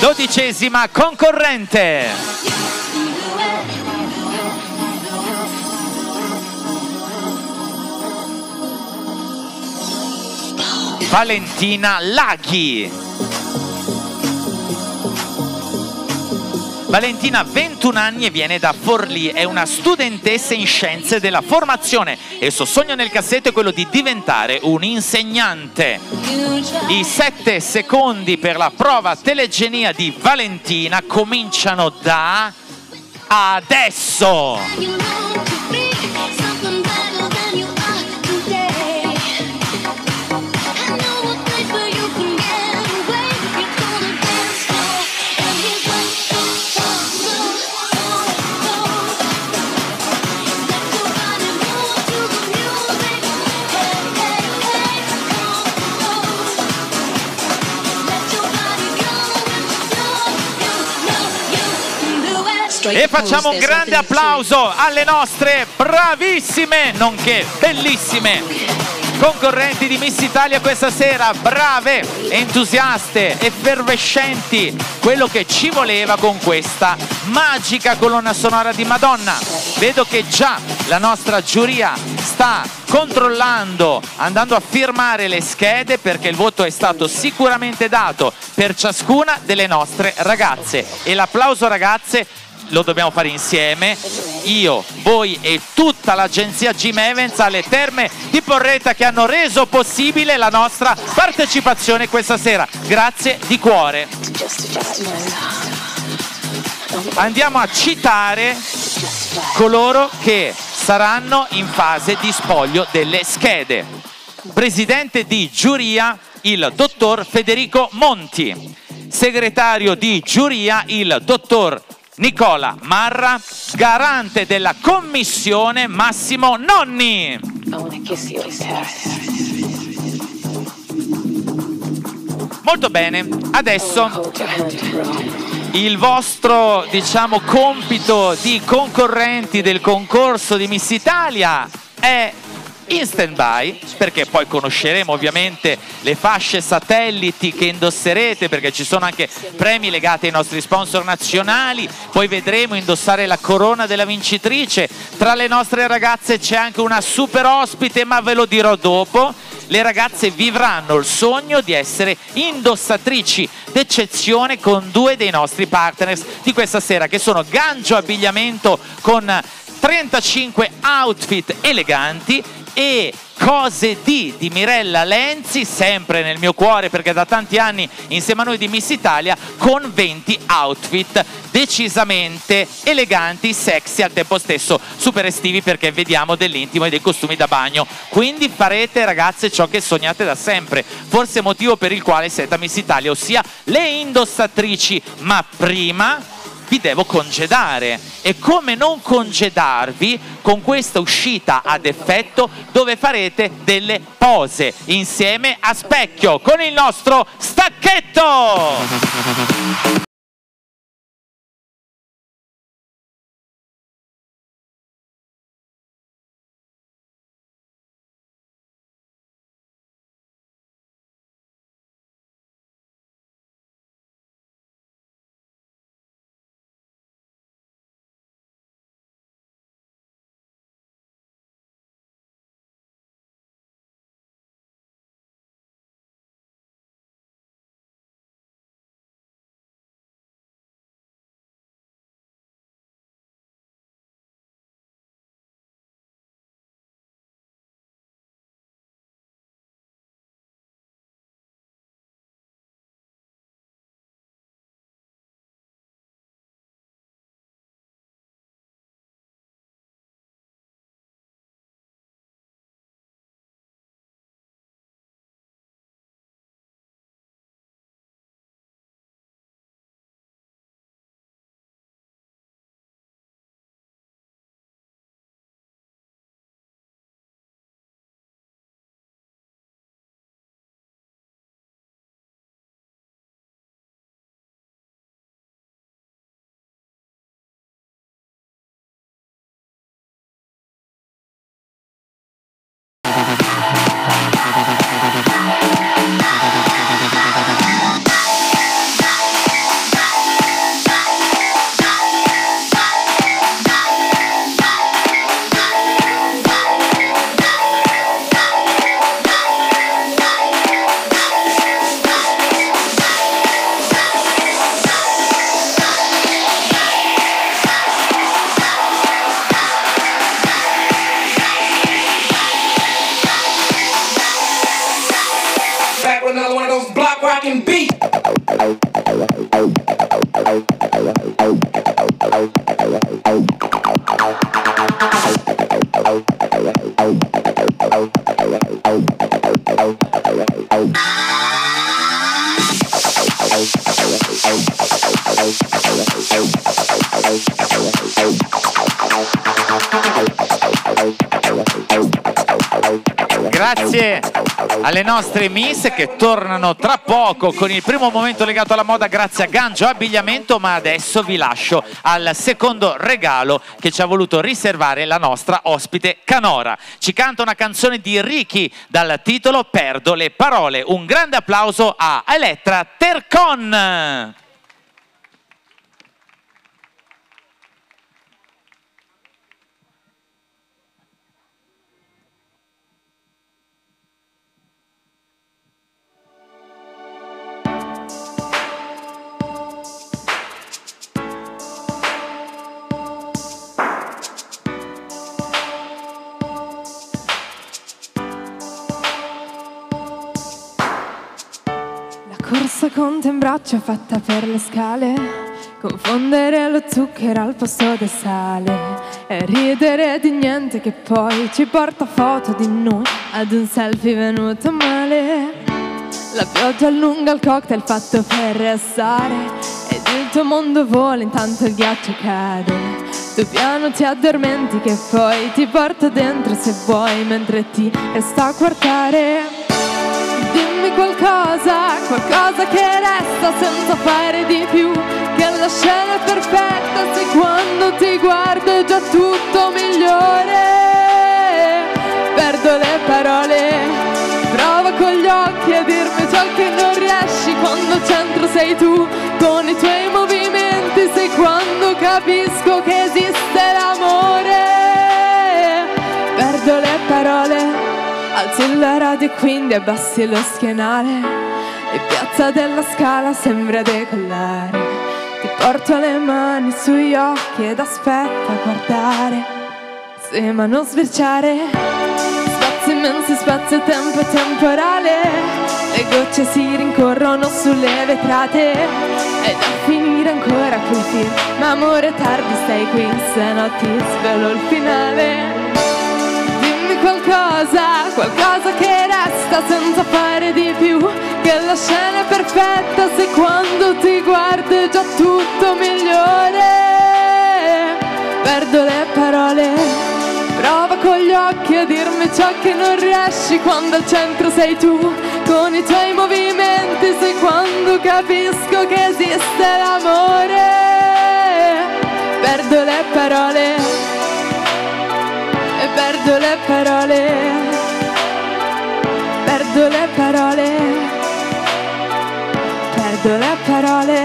Dodicesima concorrente. Valentina Laghi. Valentina, 21 anni e viene da Forlì, è una studentessa in scienze della formazione e il suo sogno nel cassetto è quello di diventare un insegnante. I 7 secondi per la prova telegenia di Valentina cominciano da adesso. E facciamo un grande applauso alle nostre bravissime, nonché bellissime concorrenti di Miss Italia questa sera, brave, entusiaste, effervescenti, quello che ci voleva con questa magica colonna sonora di Madonna. Vedo che già la nostra giuria sta controllando, andando a firmare le schede perché il voto è stato sicuramente dato per ciascuna delle nostre ragazze. E l'applauso ragazze lo dobbiamo fare insieme, io, voi e tutta l'agenzia Jim Evans alle terme di Porretta che hanno reso possibile la nostra partecipazione questa sera. Grazie di cuore. Andiamo a citare coloro che saranno in fase di spoglio delle schede. Presidente di giuria il dottor Federico Monti, segretario di giuria il dottor Nicola Marra, garante della commissione Massimo Nonni. Molto bene, adesso il vostro diciamo compito di concorrenti del concorso di Miss Italia è in stand by perché poi conosceremo ovviamente le fasce satelliti che indosserete perché ci sono anche premi legati ai nostri sponsor nazionali. Poi vedremo indossare la corona della vincitrice. Tra le nostre ragazze c'è anche una super ospite ma ve lo dirò dopo. Le ragazze vivranno il sogno di essere indossatrici d'eccezione con due dei nostri partners di questa sera che sono Gancio Abbigliamento con 35 outfit eleganti e Cose di di Mirella Lenzi, sempre nel mio cuore perché da tanti anni insieme a noi di Miss Italia, con 20 outfit decisamente eleganti, sexy, al tempo stesso super estivi perché vediamo dell'intimo e dei costumi da bagno. Quindi farete ragazze ciò che sognate da sempre, forse motivo per il quale siete a Miss Italia, ossia le indossatrici, ma prima vi devo congedare e come non congedarvi con questa uscita ad effetto dove farete delle pose insieme a specchio con il nostro stacchetto nostre miss che tornano tra poco con il primo momento legato alla moda grazie a Gangio Abbigliamento, ma adesso vi lascio al secondo regalo che ci ha voluto riservare la nostra ospite Canora. Ci canta una canzone di Ricky dal titolo Perdo le parole. Un grande applauso a Elettra Tercon. Corsa con te in braccio fatta per le scale, confondere lo zucchero al posto del sale e ridere di niente che poi ci porta foto di noi ad un selfie venuto male. La pioggia allunga il cocktail fatto per restare ed il tuo mondo vola intanto il ghiaccio cade. Tu piano ti addormenti che poi ti porta dentro se vuoi mentre ti resta a guardare. Qualcosa, qualcosa che resta senza fare di più. Che la scena è perfetta se quando ti guardo è già tutto migliore. Perdo le parole, prova con gli occhi a dirmi ciò che non riesci quando centro sei tu. Con i tuoi movimenti sei quando capisco che Alzi la radio e quindi abbassi lo schienale E piazza della scala sembra decollare Ti porto le mani sugli occhi ed aspetta a guardare Se ma non sbirciare Sto immensi spazio-tempo e temporale. Le gocce si rincorrono sulle vetrate ed a finire ancora quel film. Ma amore tardi stai qui, se no ti svelo il finale. Qualcosa, qualcosa che resta senza fare di più. Che la scena è perfetta se quando ti guardo è già tutto migliore. Perdo le parole, prova con gli occhi a dirmi ciò che non riesci quando al centro sei tu. Con i tuoi movimenti sei quando capisco che esiste l'amore. Perdo le parole perdo le parole, perdo le parole, perdo le parole.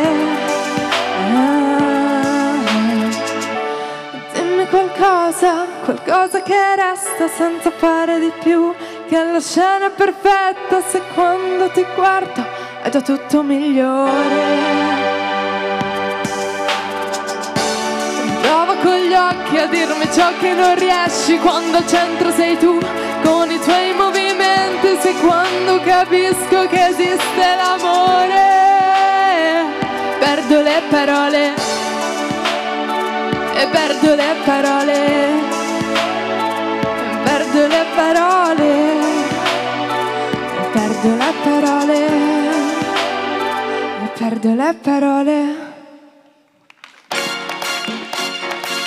Ah. Dimmi qualcosa, qualcosa che resta senza fare di più, che la scena è perfetta se quando ti guardo è già tutto migliore. Con gli occhi a dirmi ciò che non riesci quando al centro sei tu. Con i tuoi movimenti sei quando capisco che esiste l'amore. Perdo le parole e perdo le parole. Perdo le parole. Perdo le parole. Perdo le parole.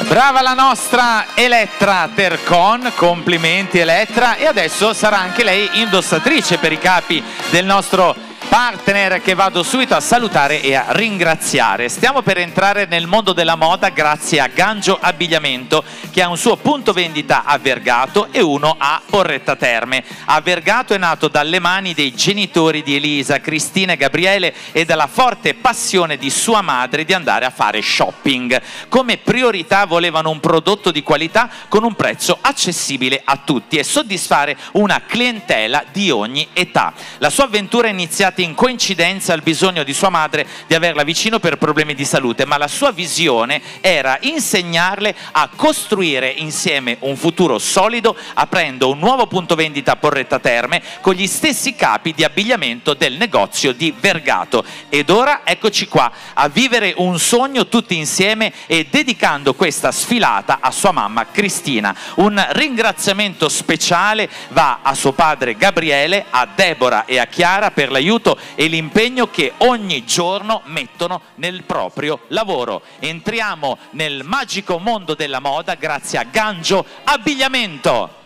Brava la nostra Elettra Tercon, complimenti Elettra e adesso sarà anche lei indossatrice per i capi del nostro partner che vado subito a salutare e a ringraziare. Stiamo per entrare nel mondo della moda grazie a Gangio Abbigliamento che ha un suo punto vendita a Vergato e uno a Porretta Terme. A Vergato è nato dalle mani dei genitori di Elisa, Cristina e Gabriele e dalla forte passione di sua madre di andare a fare shopping. Come priorità volevano un prodotto di qualità con un prezzo accessibile a tutti e soddisfare una clientela di ogni età. La sua avventura è iniziata in coincidenza al bisogno di sua madre di averla vicino per problemi di salute, ma la sua visione era insegnarle a costruire insieme un futuro solido aprendo un nuovo punto vendita a Porretta Terme con gli stessi capi di abbigliamento del negozio di Vergato. Ed ora eccoci qua a vivere un sogno tutti insieme e dedicando questa sfilata a sua mamma Cristina. Un ringraziamento speciale va a suo padre Gabriele, a Deborah e a Chiara per l'aiuto e l'impegno che ogni giorno mettono nel proprio lavoro. Entriamo nel magico mondo della moda grazie a Gangio Abbigliamento.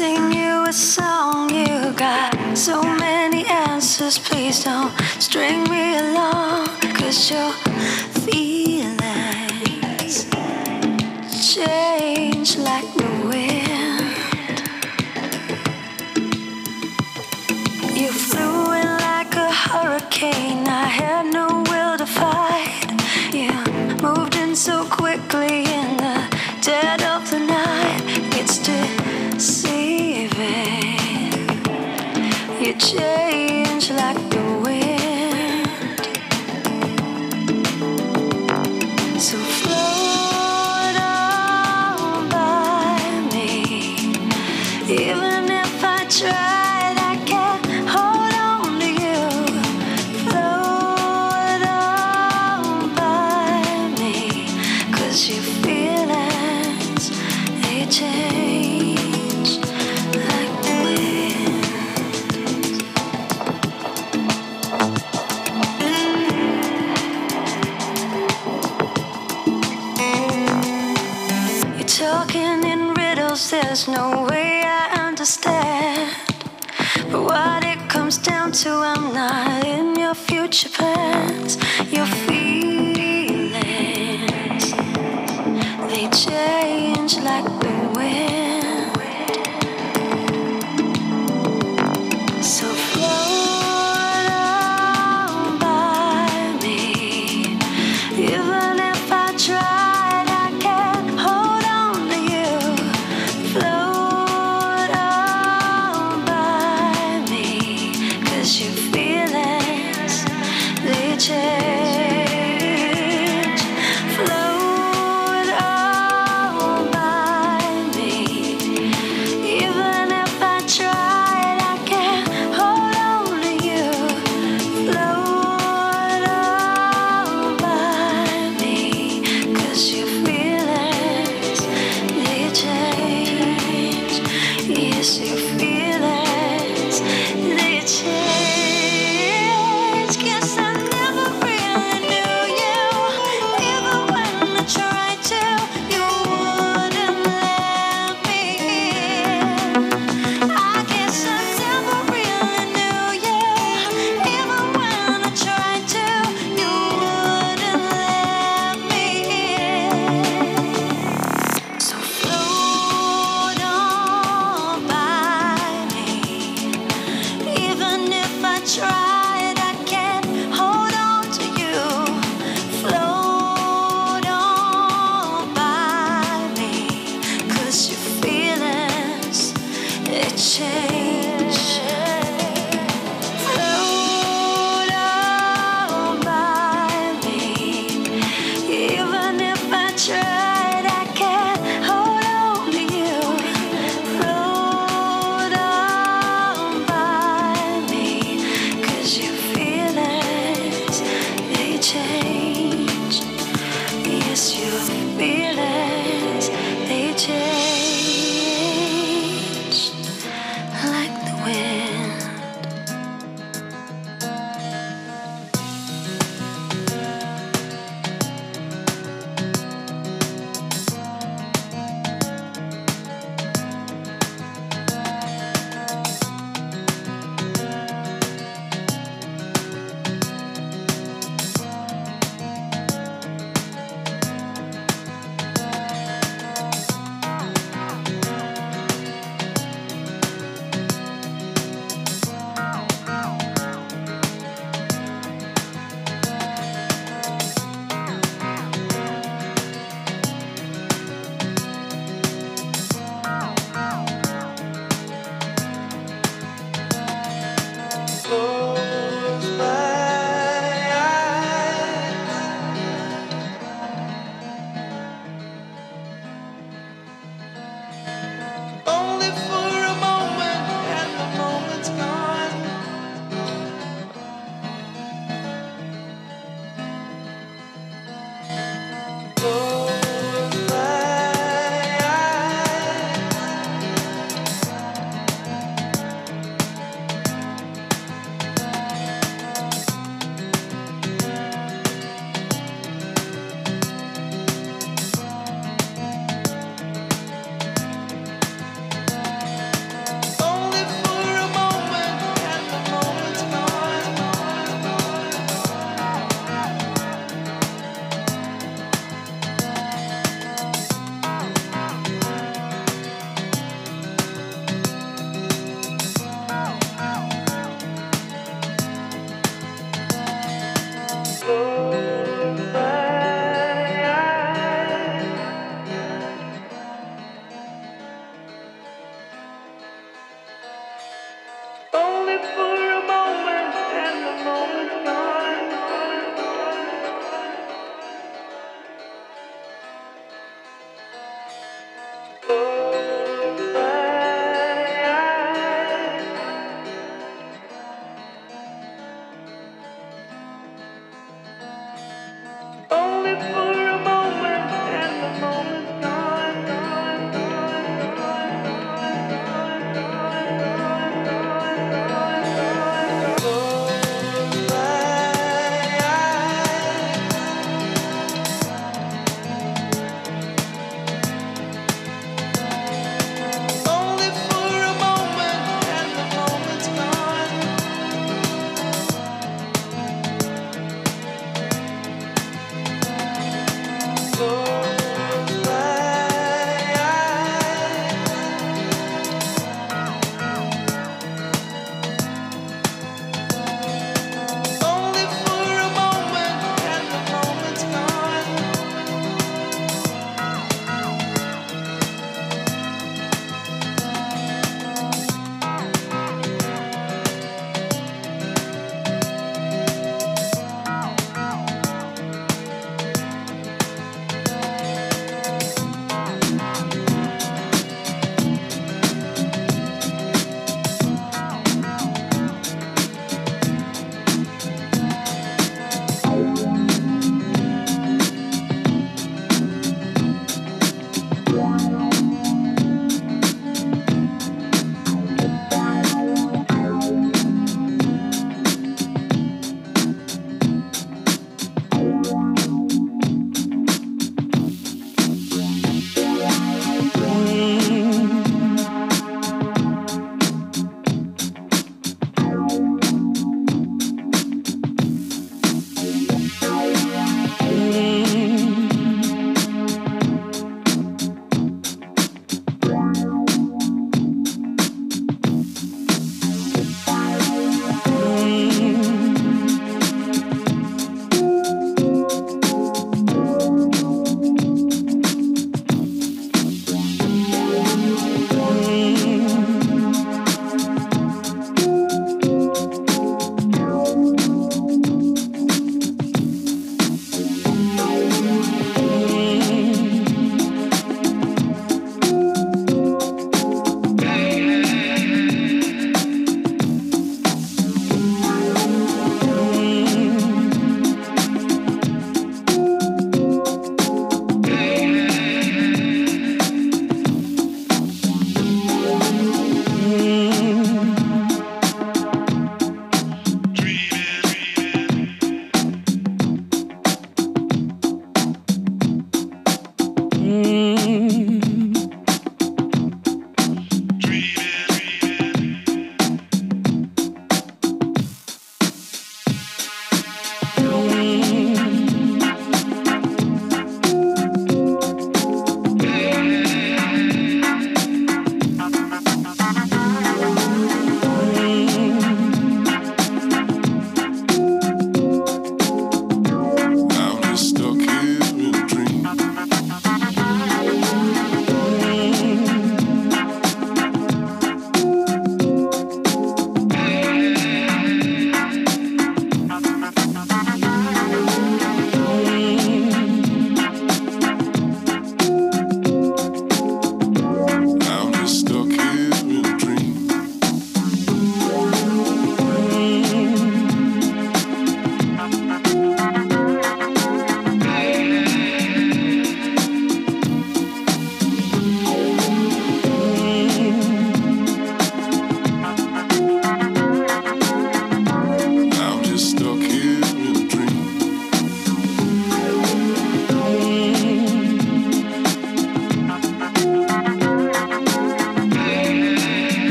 Sing you a song.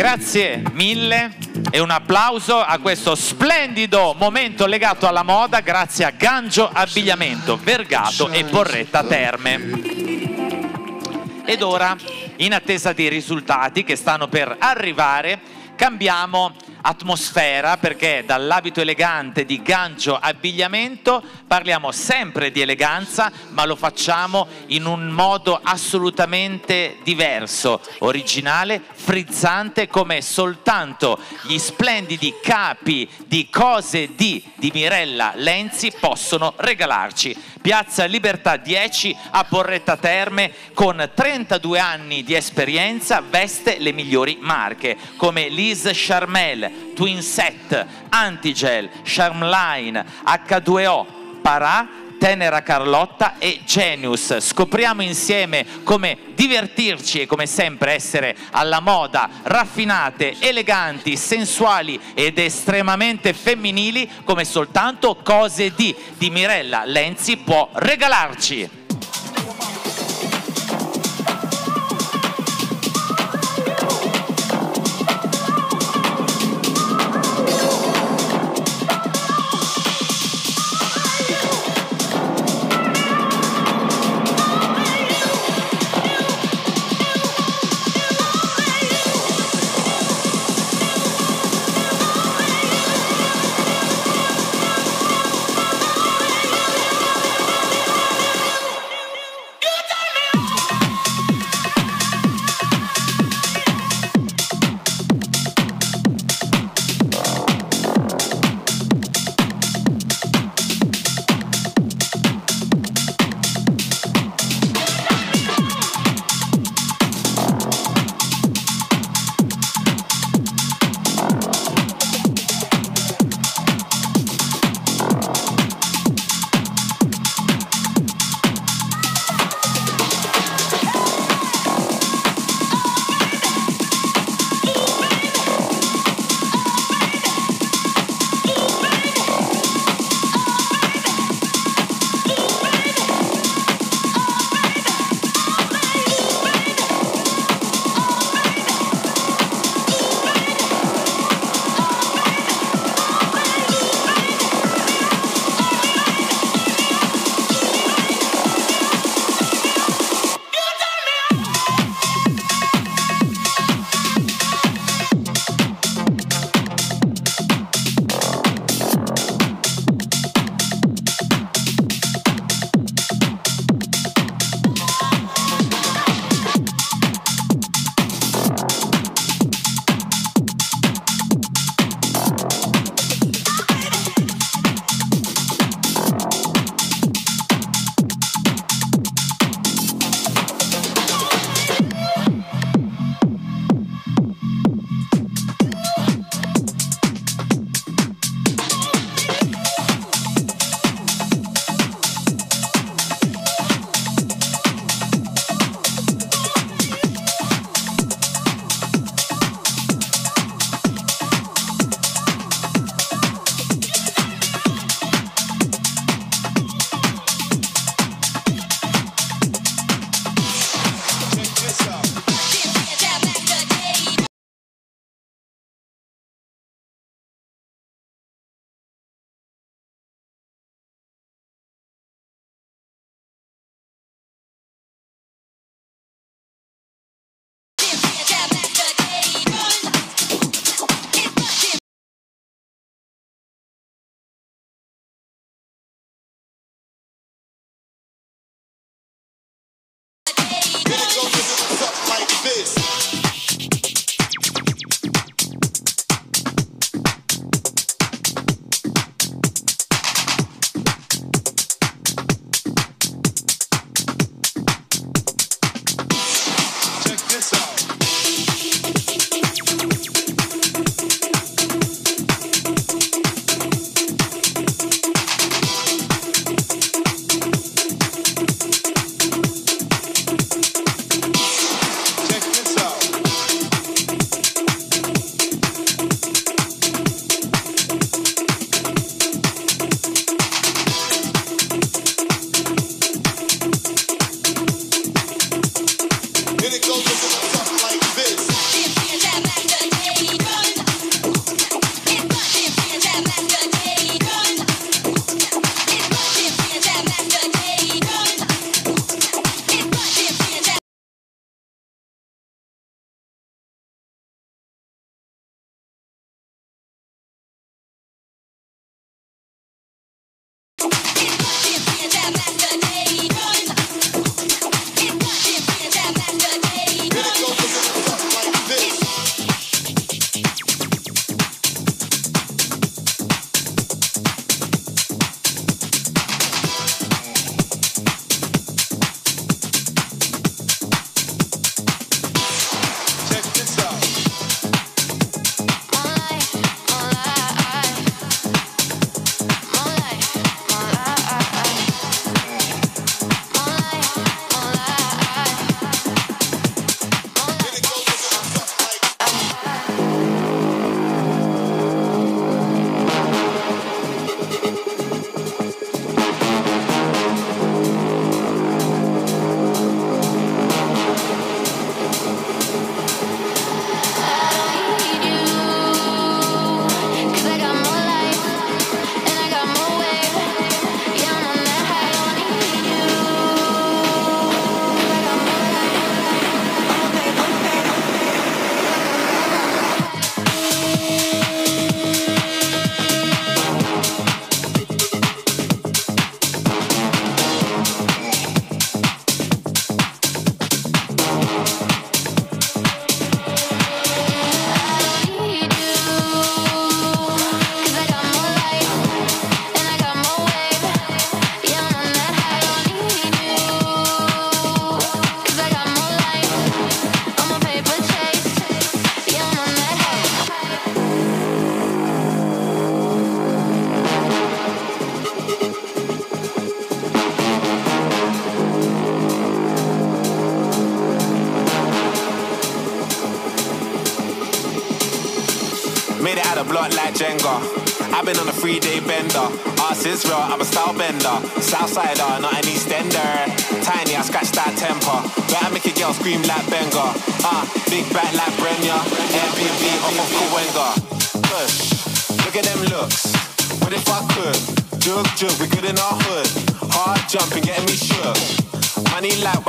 Grazie mille e un applauso a questo splendido momento legato alla moda grazie a Gangio Abbigliamento, Vergato e Porretta Terme. Ed ora, in attesa dei risultati che stanno per arrivare, cambiamo atmosfera perché dall'abito elegante di Gangio Abbigliamento parliamo sempre di eleganza, ma lo facciamo in un modo assolutamente diverso, originale, frizzante come soltanto gli splendidi capi di cose di di Mirella Lenzi possono regalarci. Piazza Libertà 10 a Porretta Terme con 32 anni di esperienza veste le migliori marche come Liz Charmel, Twin Set, Antigel, Charmline, H2O, Parà Tenera Carlotta e Genius. Scopriamo insieme come divertirci e come sempre essere alla moda, raffinate, eleganti, sensuali ed estremamente femminili come soltanto cose di di Mirella Lenzi può regalarci.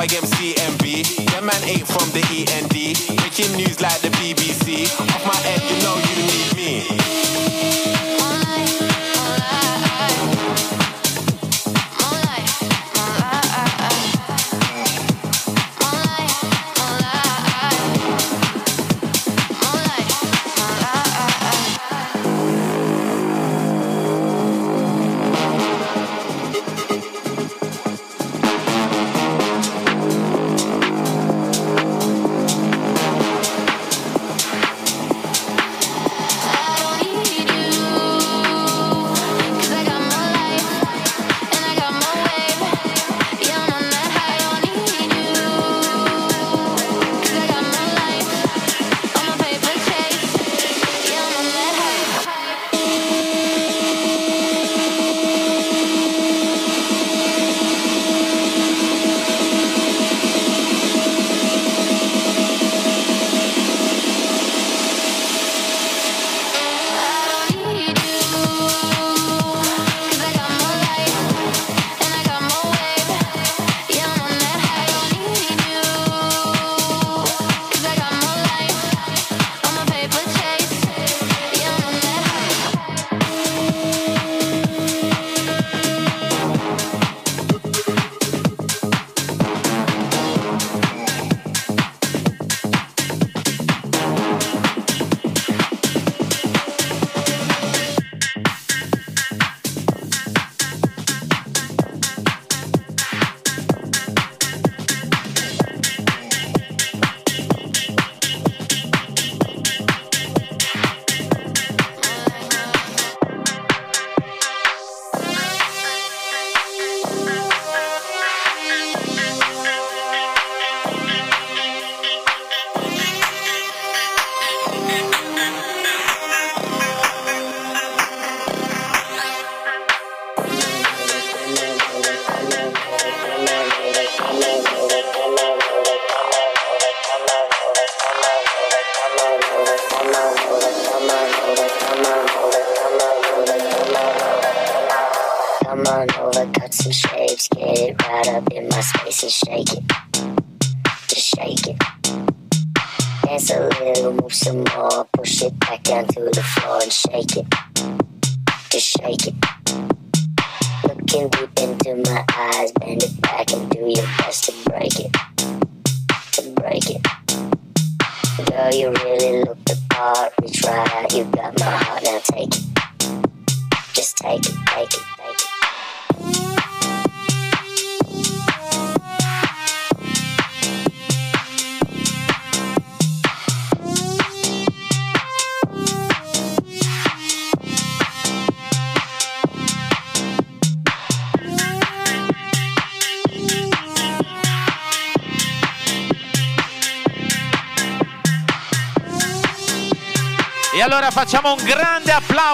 like MCMB.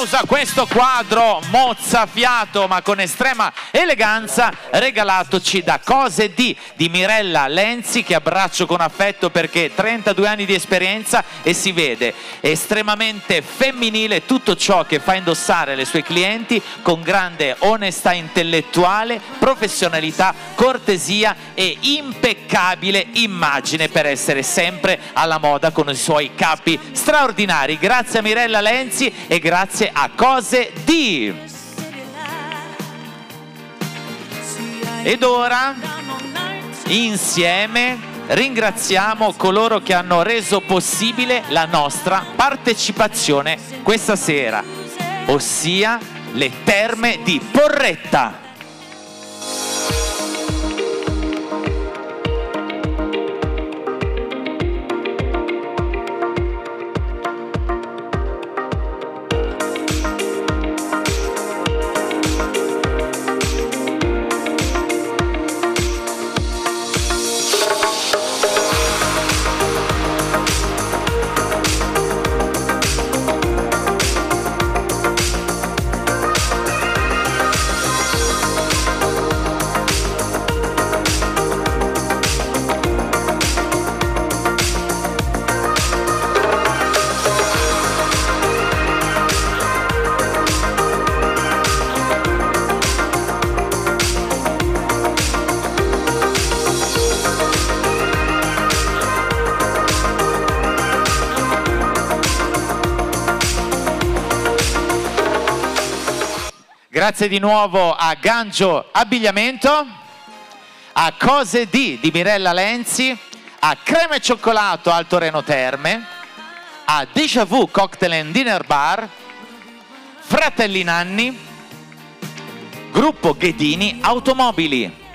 Grande applauso a questo quadro mozzafiato ma con estrema eleganza regalatoci da Cose di di Mirella Lenzi che abbraccio con affetto perché 32 anni di esperienza e si vede estremamente femminile tutto ciò che fa indossare le sue clienti con grande onestà intellettuale, professionalità, cortesia e impeccabile immagine per essere sempre alla moda con i suoi capi straordinari. Grazie a Mirella Lenzi e grazie a Cose di. Ed ora, insieme, ringraziamo coloro che hanno reso possibile la nostra partecipazione questa sera, ossia le terme di Porretta. Grazie di nuovo a Gangio Abbigliamento, a Cose di di Mirella Lenzi, a Crema e Cioccolato Alto Reno Terme, a Deja Vu Cocktail and Dinner Bar, Fratelli Nanni, Gruppo Ghedini Automobili.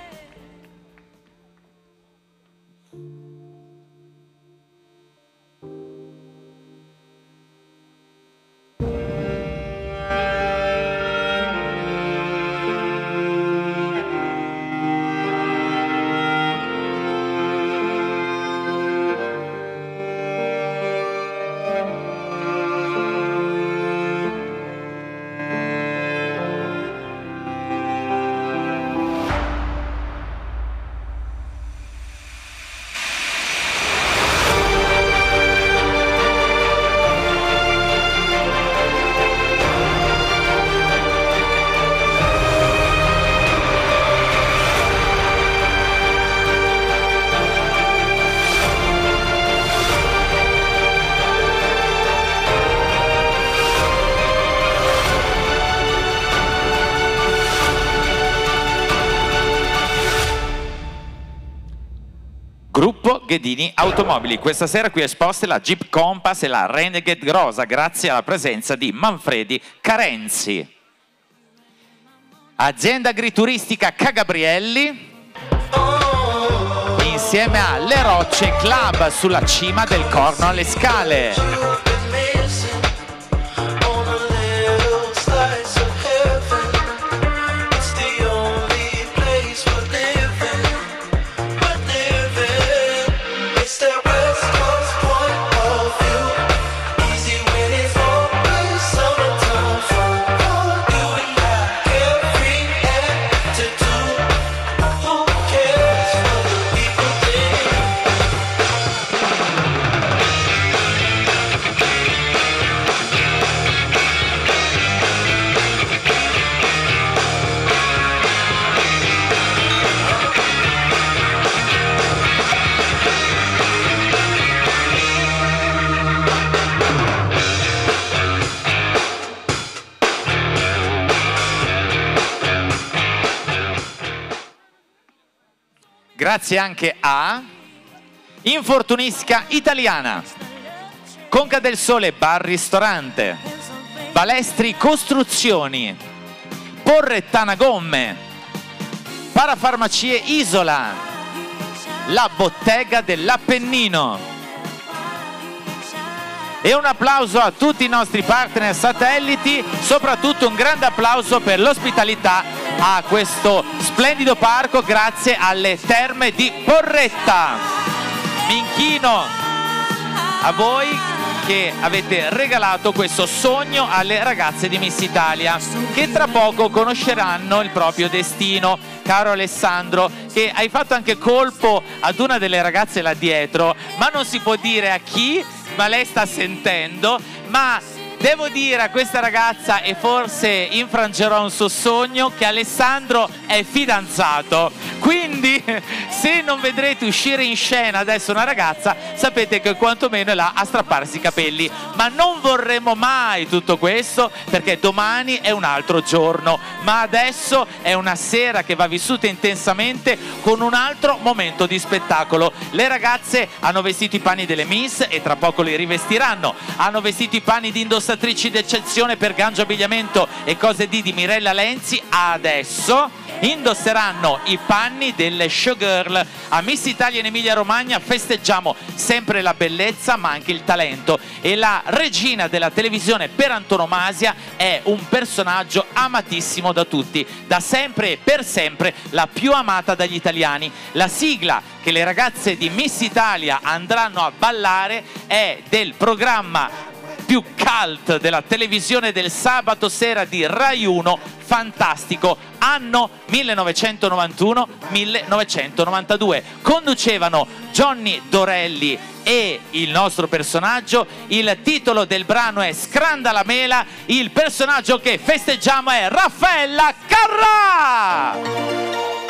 Ghedini Automobili. Questa sera qui esposte la Jeep Compass e la Renegade Grosa grazie alla presenza di Manfredi Carenzi. Azienda agrituristica Cagabrielli insieme a Le Rocce Club sulla cima del Corno alle Scale. Grazie anche a Infortunistica Italiana, Conca del Sole Bar Ristorante, Balestri Costruzioni, Porrettana Gomme, Parafarmacie Isola, La Bottega dell'Appennino. E un applauso a tutti i nostri partner satelliti, soprattutto un grande applauso per l'ospitalità a questo splendido parco grazie alle terme di Porretta. Mi inchino a voi che avete regalato questo sogno alle ragazze di Miss Italia che tra poco conosceranno il proprio destino. Caro Alessandro, che hai fatto anche colpo ad una delle ragazze là dietro, ma non si può dire a chi, ma lei sta sentendo, ma devo dire a questa ragazza e forse infrangerò un suo sogno che Alessandro è fidanzato. Quindi se non vedrete uscire in scena adesso una ragazza, sapete che quantomeno è là a strapparsi i capelli. Ma non vorremmo mai tutto questo perché domani è un altro giorno, ma adesso è una sera che va vissuta intensamente con un altro momento di spettacolo. Le ragazze hanno vestito i panni delle Miss e tra poco li rivestiranno. Hanno vestito i panni di indossatrici d'eccezione per Gangio Abbigliamento e cose di di Mirella Lenzi. Adesso indosseranno i panni delle showgirl. A Miss Italia in Emilia Romagna festeggiamo sempre la bellezza ma anche il talento e la regina della televisione per antonomasia è un personaggio amatissimo da tutti, da sempre e per sempre la più amata dagli italiani. La sigla che le ragazze di Miss Italia andranno a ballare è del programma più cult della televisione del sabato sera di Rai 1, fantastico, anno 1991-1992. Conducevano Johnny Dorelli e il nostro personaggio, il titolo del brano è Scranda la mela, il personaggio che festeggiamo è Raffaella Carrà!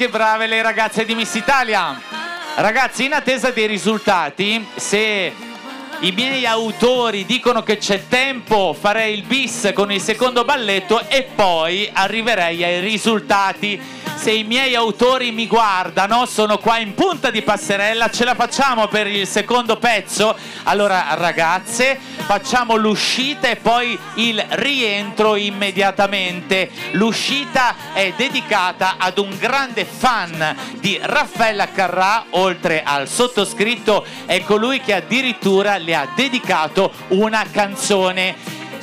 Che brave le ragazze di Miss Italia! Ragazzi, in attesa dei risultati, se i miei autori dicono che c'è tempo, farei il bis con il secondo balletto e poi arriverei ai risultati. Se i miei autori mi guardano, sono qua in punta di passerella, ce la facciamo per il secondo pezzo? Allora ragazze, facciamo l'uscita e poi il rientro immediatamente. L'uscita è dedicata ad un grande fan di Raffaella Carrà, oltre al sottoscritto, è colui che addirittura le ha dedicato una canzone.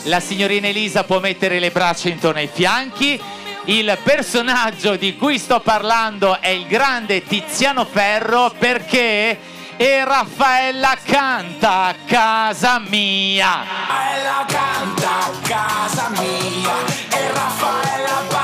La signorina Elisa può mettere le braccia intorno ai fianchi. Il personaggio di cui sto parlando è il grande Tiziano Ferro perché e Raffaella canta a casa mia. Raffaella canta a casa mia e Raffaella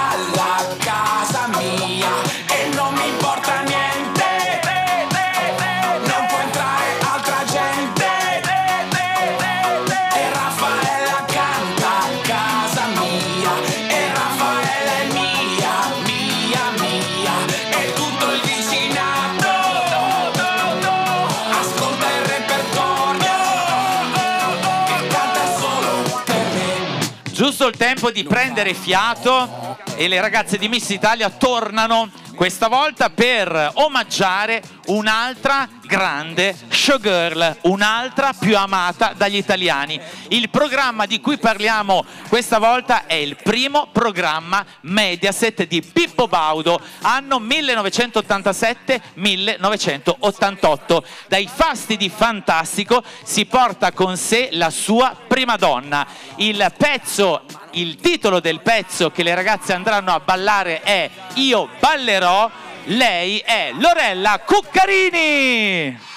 tempo di prendere fiato e le ragazze di Miss Italia tornano questa volta per omaggiare un'altra grande showgirl, un'altra più amata dagli italiani. Il programma di cui parliamo questa volta è il primo programma Mediaset di Pippo Baudo, anno 1987-1988. Dai fasti di Fantastico si porta con sé la sua prima donna. Il pezzo il titolo del pezzo che le ragazze andranno a ballare è Io ballerò, lei è Lorella Cuccarini.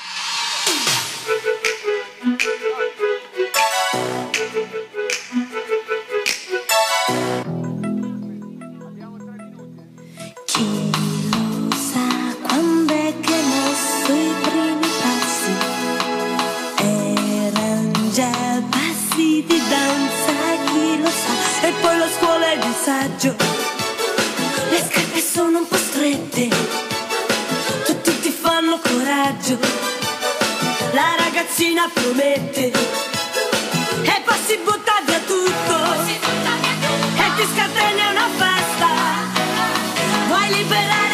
Scuola e il saggio. Le scarpe sono un po' strette, tutti ti fanno coraggio. La ragazzina promette e poi si butta via tutto. E ti scatena una festa. Vuoi liberare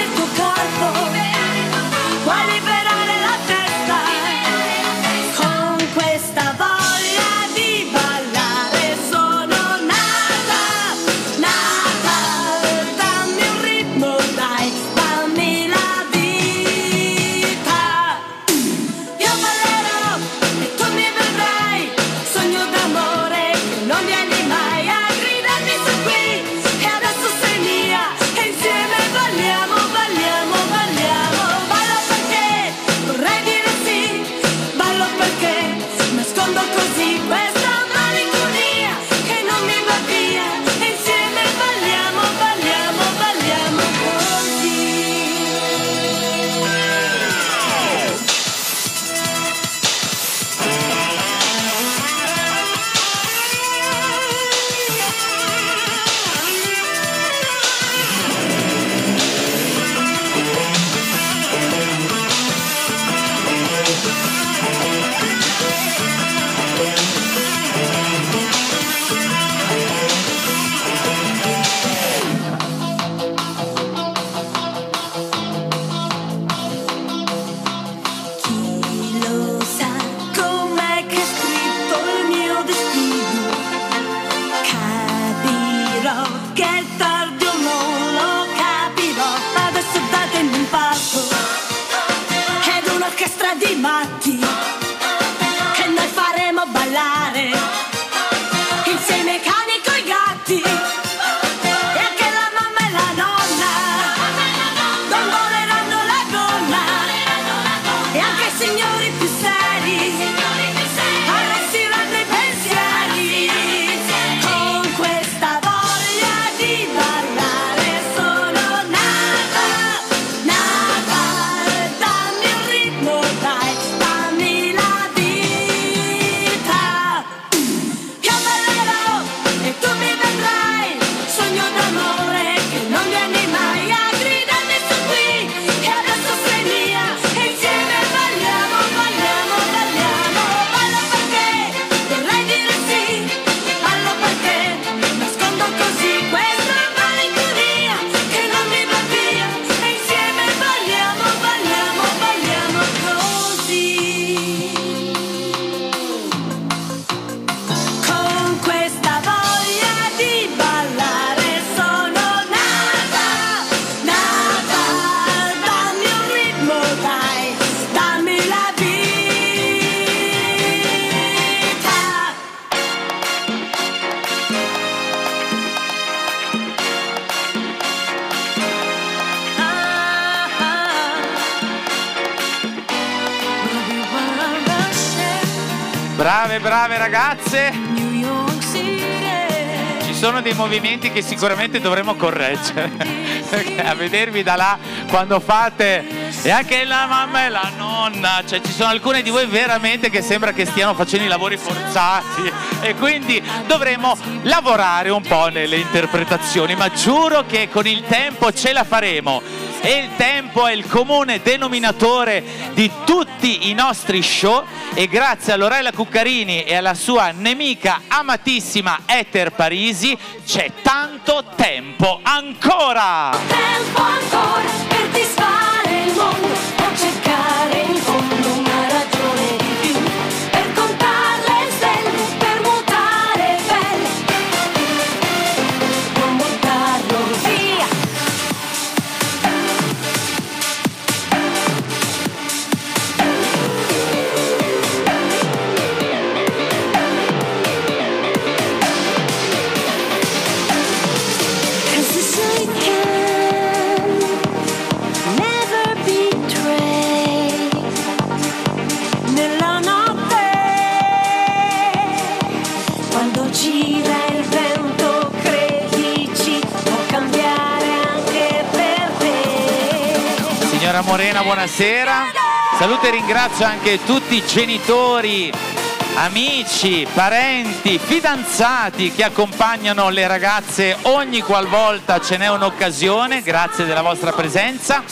che sicuramente dovremmo correggere. A vedervi da là quando fate e anche la mamma e la nonna, cioè ci sono alcune di voi veramente che sembra che stiano facendo i lavori forzati e quindi dovremo lavorare un po' nelle interpretazioni, ma giuro che con il tempo ce la faremo. E il tempo è il comune denominatore di tutti i nostri show e grazie a Lorella Cuccarini e alla sua nemica amatissima Ether Parisi c'è tanto tempo ancora! Buonasera. Saluto e ringrazio anche tutti i genitori, amici, parenti, fidanzati che accompagnano le ragazze ogni qualvolta ce n'è un'occasione. Grazie della vostra presenza.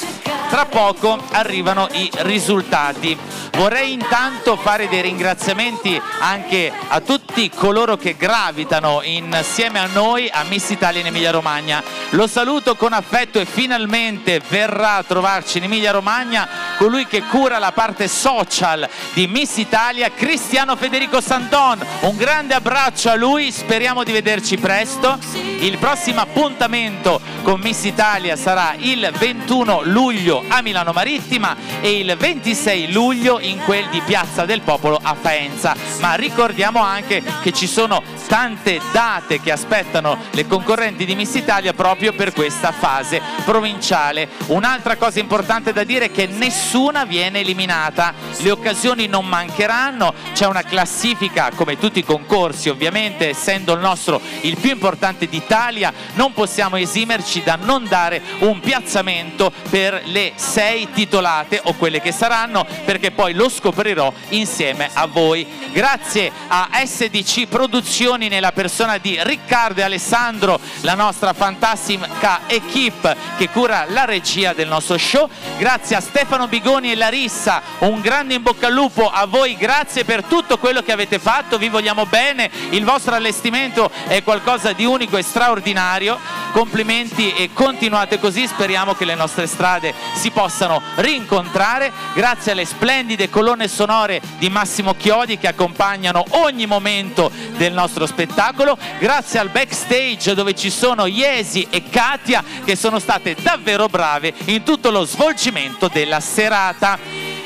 Tra poco arrivano i risultati. Vorrei intanto fare dei ringraziamenti anche a tutti coloro che gravitano insieme a noi a Miss Italia in Emilia Romagna. Lo saluto con affetto e finalmente verrà a trovarci in Emilia Romagna colui che cura la parte social di Miss Italia, Cristiano Federico Santon. Un grande abbraccio a lui, speriamo di vederci presto. Il prossimo appuntamento con Miss Italia sarà il 21 luglio a Milano Marittima e il 26 luglio in quel di Piazza del Popolo a Faenza. Ma ricordiamo anche che ci sono tante date che aspettano le concorrenti di Miss Italia proprio per questa fase provinciale. Un'altra cosa importante da dire è che nessuna viene eliminata, le occasioni non mancheranno, c'è una classifica come tutti i concorsi ovviamente, essendo il nostro il più importante d'Italia, non possiamo esimerci da non dare un piazzamento per le sei titolate o quelle che saranno, perché poi lo scoprirò insieme a voi. Grazie a SDC Produzioni nella persona di Riccardo e Alessandro, la nostra fantastica equip che cura la regia del nostro show. Grazie a Stefano Bigoni e Larissa, un grande in bocca al lupo a voi, grazie per tutto quello che avete fatto, vi vogliamo bene, il vostro allestimento è qualcosa di unico e straordinario. Complimenti e continuate così, speriamo che le nostre strade si possano rincontrare. Grazie alle splendide colonne sonore di Massimo Chiodi che accompagnano ogni momento del nostro spettacolo. Grazie al backstage dove ci sono Iesi e Katia che sono state davvero brave in tutto lo svolgimento della serata.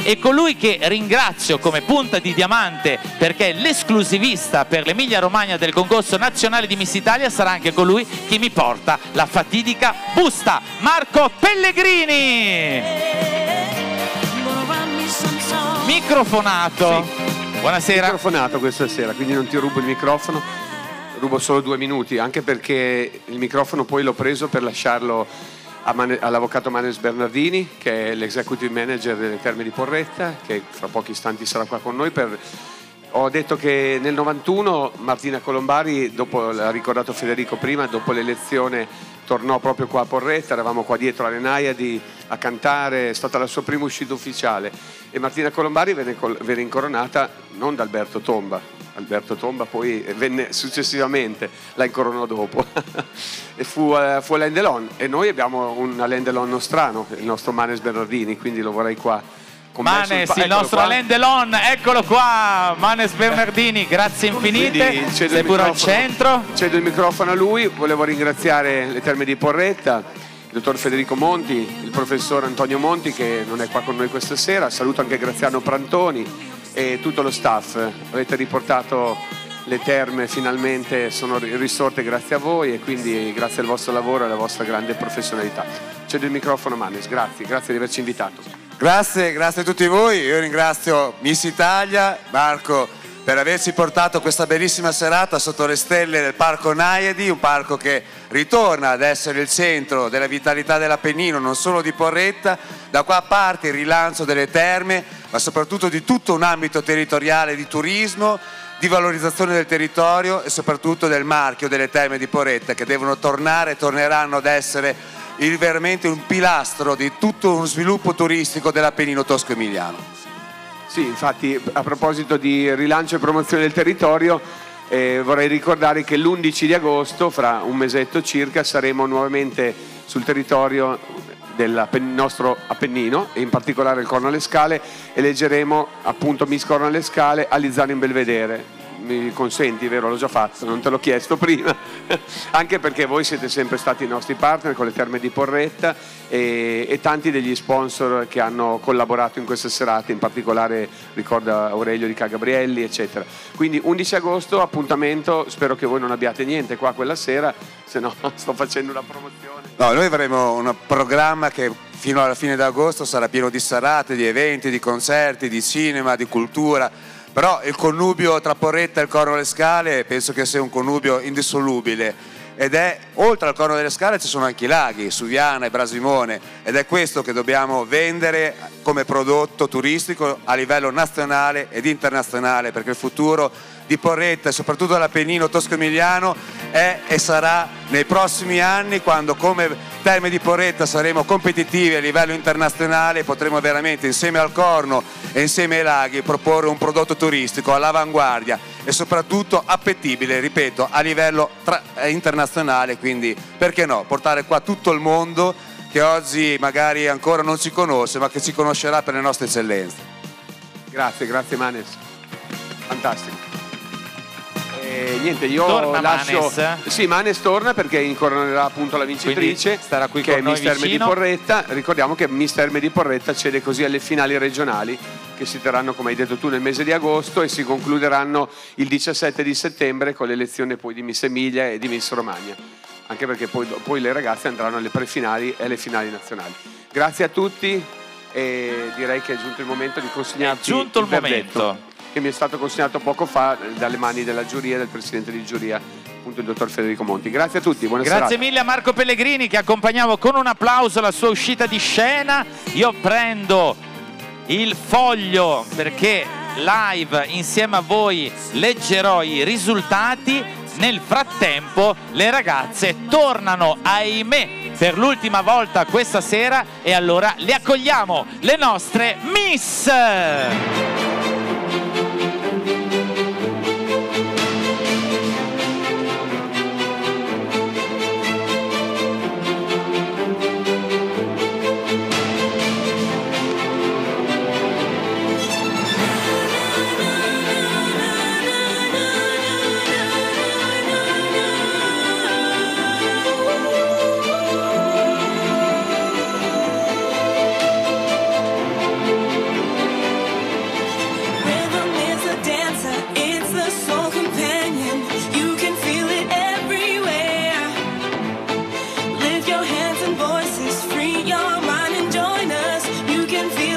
E colui che ringrazio come punta di diamante perché è l'esclusivista per l'Emilia Romagna del concorso nazionale di Miss Italia sarà anche colui che mi porta la fatidica busta, Marco Pellegrini. Microfonato. Buonasera. Microfonato questa sera, quindi non ti rubo il microfono, rubo solo due minuti, anche perché il microfono poi l'ho preso per lasciarlo all'avvocato Manes Bernardini, che è l'executive manager delle Terme di Porretta, che fra pochi istanti sarà qua con noi per ho detto che nel 91 Martina Colombari, dopo l'ha ricordato Federico prima, dopo l'elezione tornò proprio qua a Porretta, eravamo qua dietro alle Naiadi a cantare, è stata la sua prima uscita ufficiale. E Martina Colombari venne, venne incoronata non da Alberto Tomba, Alberto Tomba poi venne successivamente, la incoronò dopo. E fu, eh, fu Alain Delon. E noi abbiamo un Alain Delon nostrano, il nostro Manes Bernardini, quindi lo vorrei qua con Manes, pa- il nostro qua. Alain Delon, eccolo qua, Manes Bernardini, grazie infinite, sei pure al centro. Cedo il microfono a lui, volevo ringraziare le Terme di Porretta, il dottor Federico Monti, il professor Antonio Monti che non è qua con noi questa sera, saluto anche Graziano Prantoni e tutto lo staff. Avete riportato le terme finalmente, sono ri- risorte grazie a voi e quindi grazie al vostro lavoro e alla vostra grande professionalità. Cedo il microfono a Manes, grazie, grazie di averci invitato. Grazie, grazie a tutti voi. Io ringrazio Miss Italia, Marco per averci portato questa bellissima serata sotto le stelle del Parco Naiadi, un parco che ritorna ad essere il centro della vitalità dell'Appennino, non solo di Porretta. Da qua parte il rilancio delle terme, ma soprattutto di tutto un ambito territoriale di turismo, di valorizzazione del territorio e soprattutto del marchio delle terme di Porretta che devono tornare e torneranno ad essere il- veramente un pilastro di tutto uno sviluppo turistico dell'Appennino tosco-emiliano. Sì, infatti a proposito di rilancio e promozione del territorio, eh, vorrei ricordare che l'11 di agosto, fra un mesetto circa, saremo nuovamente sul territorio del nostro Appennino e in particolare il Corno alle Scale eleggeremo appunto Miss Corno alle Scale a Lizzano in Belvedere. Mi consenti, vero? L'ho già fatto, non te l'ho chiesto prima, anche perché voi siete sempre stati i nostri partner con le terme di Porretta e, e tanti degli sponsor che hanno collaborato in queste serate, in particolare ricorda Aurelio di Cagabrielli, eccetera. Quindi 11 agosto, appuntamento, spero che voi non abbiate niente qua quella sera, se no sto facendo una promozione. No, noi avremo un programma che fino alla fine d'agosto sarà pieno di serate, di eventi, di concerti, di cinema, di cultura. Però il connubio tra Porretta e il Corno delle Scale penso che sia un connubio indissolubile. Ed è, oltre al Corno delle Scale ci sono anche i laghi, Suviana e Brasimone, ed è questo che dobbiamo vendere come prodotto turistico a livello nazionale ed internazionale, perché il futuro di Porretta e soprattutto dell'Appennino tosco-emiliano è e sarà nei prossimi anni quando come Terme di Porretta saremo competitivi a livello internazionale e potremo veramente insieme al Corno e insieme ai laghi proporre un prodotto turistico all'avanguardia e soprattutto appetibile, ripeto, a livello tra- eh, internazionale, quindi perché no, portare qua tutto il mondo che oggi magari ancora non ci conosce ma che ci conoscerà per le nostre eccellenze. Grazie, grazie Manes. Fantastico. E niente, io Torna lascio. Manes? Sì, Manes torna perché incoronerà appunto la vincitrice. Quindi starà qui che è noi Miss Terme di vicino. Porretta. Ricordiamo che Miss Terme di Porretta cede così alle finali regionali che si terranno, come hai detto tu, nel mese di agosto e si concluderanno il 17 di settembre con l'elezione poi di Miss Emilia e di Miss Romagna. Anche perché poi, poi le ragazze andranno alle prefinali e alle finali nazionali. Grazie a tutti e direi che è giunto il momento di consegnarci giunto il verdetto momento. Che mi è stato consegnato poco fa dalle mani della giuria, del presidente di giuria, appunto il dottor Federico Monti. Grazie a tutti, buona Grazie serata. mille a Marco Pellegrini che accompagnavo con un applauso la sua uscita di scena. Io prendo il foglio perché live insieme a voi leggerò i risultati. Nel frattempo le ragazze tornano, ahimè, per l'ultima volta questa sera e allora le accogliamo, le nostre Miss!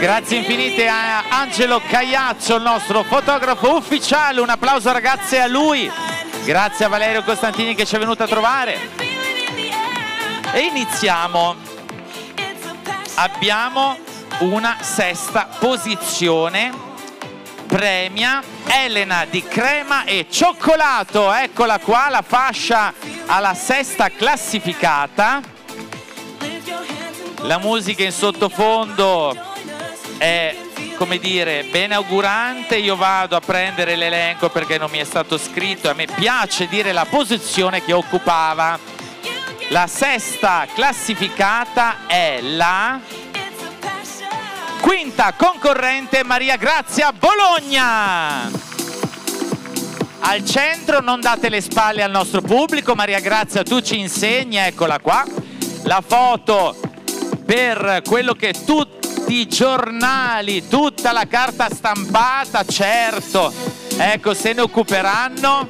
Grazie infinite a Angelo Cagliaccio, il nostro fotografo ufficiale. Un applauso ragazze a lui. Grazie a Valerio Costantini che ci è venuto a trovare. E iniziamo. Abbiamo una sesta posizione. Premia Elena di crema e cioccolato. Eccola qua la fascia alla sesta classificata. La musica in sottofondo è come dire bene augurante io vado a prendere l'elenco perché non mi è stato scritto. A me piace dire la posizione che occupava. La sesta classificata è la quinta concorrente Maria Grazia Bologna. Al centro non date le spalle al nostro pubblico Maria Grazia tu ci insegni eccola qua. La foto per quello che tutti i giornali, tutta la carta stampata, certo, ecco se ne occuperanno.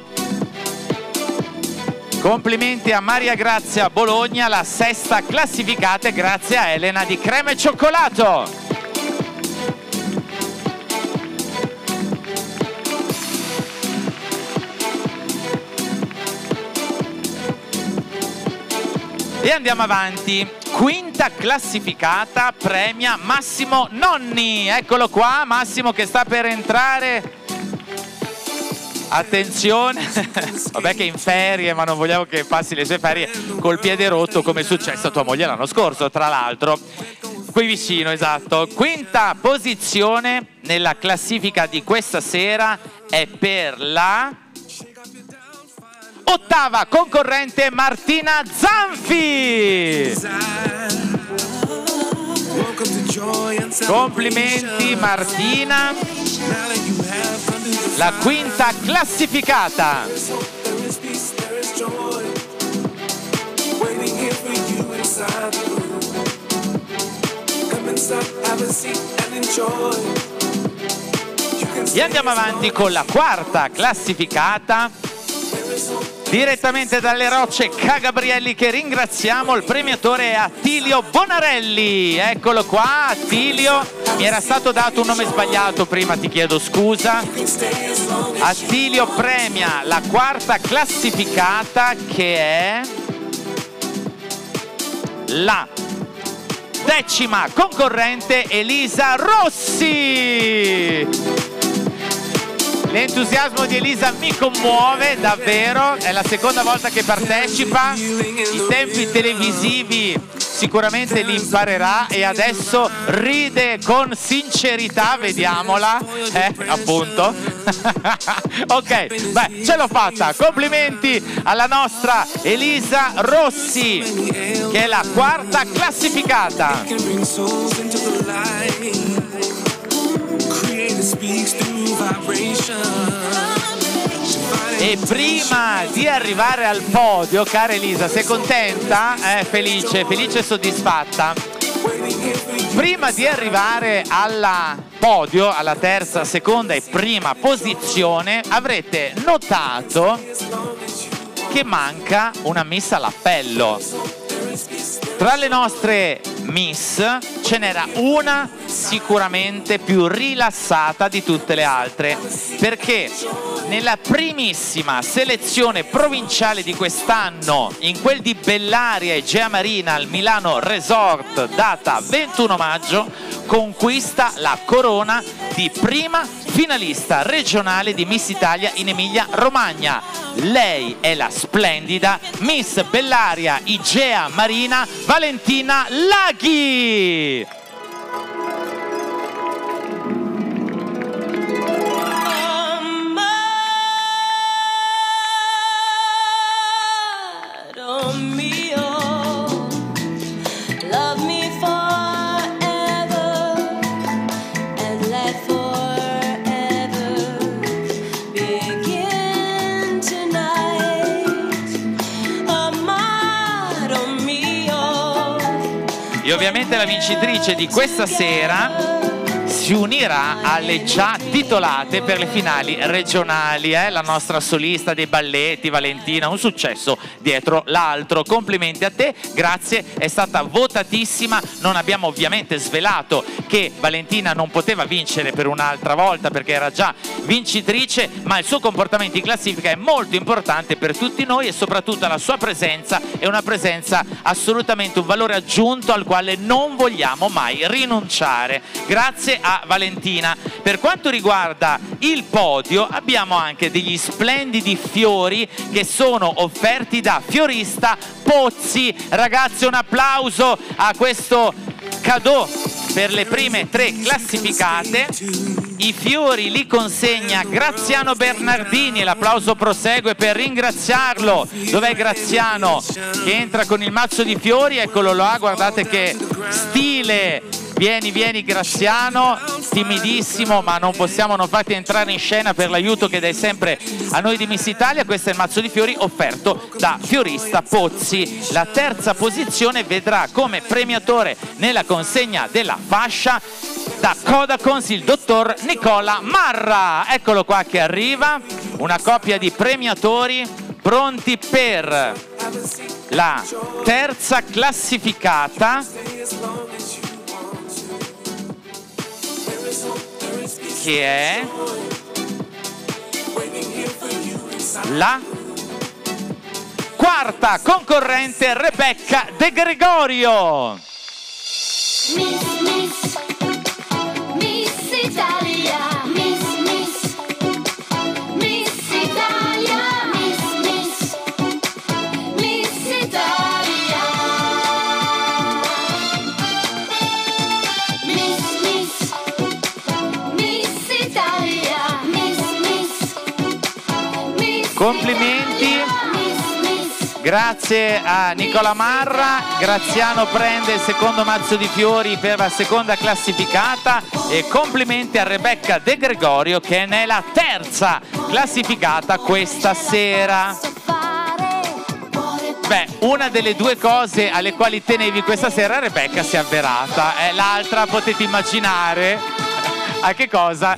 Complimenti a Maria Grazia Bologna, la sesta classificata grazie a Elena di Crema e Cioccolato. E andiamo avanti. Quinta classificata premia Massimo Nonni. Eccolo qua, Massimo che sta per entrare. Attenzione, vabbè che in ferie, ma non vogliamo che passi le sue ferie col piede rotto come è successo a tua moglie l'anno scorso, tra l'altro. Qui vicino, esatto. Quinta posizione nella classifica di questa sera è per la ottava concorrente Martina Zanfi. Complimenti Martina, la quinta classificata. E andiamo avanti con la quarta classificata. Direttamente dalle rocce Cagabrielli che ringraziamo, il premiatore Attilio Bonarelli. Eccolo qua, Attilio. Mi era stato dato un nome sbagliato prima, ti chiedo scusa. Attilio premia la quarta classificata che è la decima concorrente Elisa Rossi. L'entusiasmo di Elisa mi commuove davvero, è la seconda volta che partecipa, i tempi televisivi sicuramente li imparerà e adesso ride con sincerità, vediamola, eh, appunto. ok, beh, ce l'ho fatta, complimenti alla nostra Elisa Rossi, che è la quarta classificata. E prima di arrivare al podio, cara Elisa, sei contenta? Eh, felice, felice e soddisfatta. Prima di arrivare al podio, alla terza, seconda e prima posizione, avrete notato che manca una miss all'appello. Tra le nostre miss ce n'era una sicuramente più rilassata di tutte le altre perché nella primissima selezione provinciale di quest'anno in quel di Bellaria e Gea Marina al Milano Resort data 21 maggio conquista la corona di prima finalista regionale di Miss Italia in Emilia Romagna. Lei è la splendida Miss Bellaria Igea Marina Valentina Laghi E ovviamente la vincitrice di questa sera si unirà alle già titolate per le finali regionali, eh? la nostra solista dei balletti Valentina, un successo dietro l'altro. Complimenti a te, grazie, è stata votatissima, non abbiamo ovviamente svelato che Valentina non poteva vincere per un'altra volta perché era già vincitrice, ma il suo comportamento in classifica è molto importante per tutti noi e soprattutto la sua presenza è una presenza assolutamente un valore aggiunto al quale non vogliamo mai rinunciare. Grazie a Valentina. Per quanto riguarda il podio abbiamo anche degli splendidi fiori che sono offerti da Fiorista Pozzi. Ragazzi un applauso a questo cadeau per le prime tre classificate. I fiori li consegna Graziano Bernardini, l'applauso prosegue per ringraziarlo. Dov'è Graziano che entra con il mazzo di fiori? Eccolo là, guardate che stile Vieni, vieni Graziano, timidissimo ma non possiamo non farti entrare in scena per l'aiuto che dai sempre a noi di Miss Italia. Questo è il mazzo di fiori offerto da Fiorista Pozzi. La terza posizione vedrà come premiatore nella consegna della fascia da Codacons il dottor Nicola Marra. Eccolo qua che arriva, una coppia di premiatori pronti per la terza classificata che è la quarta concorrente Rebecca De Gregorio. Miss, Miss, Miss Italia, Complimenti. Grazie a Nicola Marra, Graziano prende il secondo mazzo di fiori per la seconda classificata e complimenti a Rebecca De Gregorio che è nella terza classificata questa sera. Beh, una delle due cose alle quali tenevi questa sera Rebecca si è avverata, eh, l'altra potete immaginare a che cosa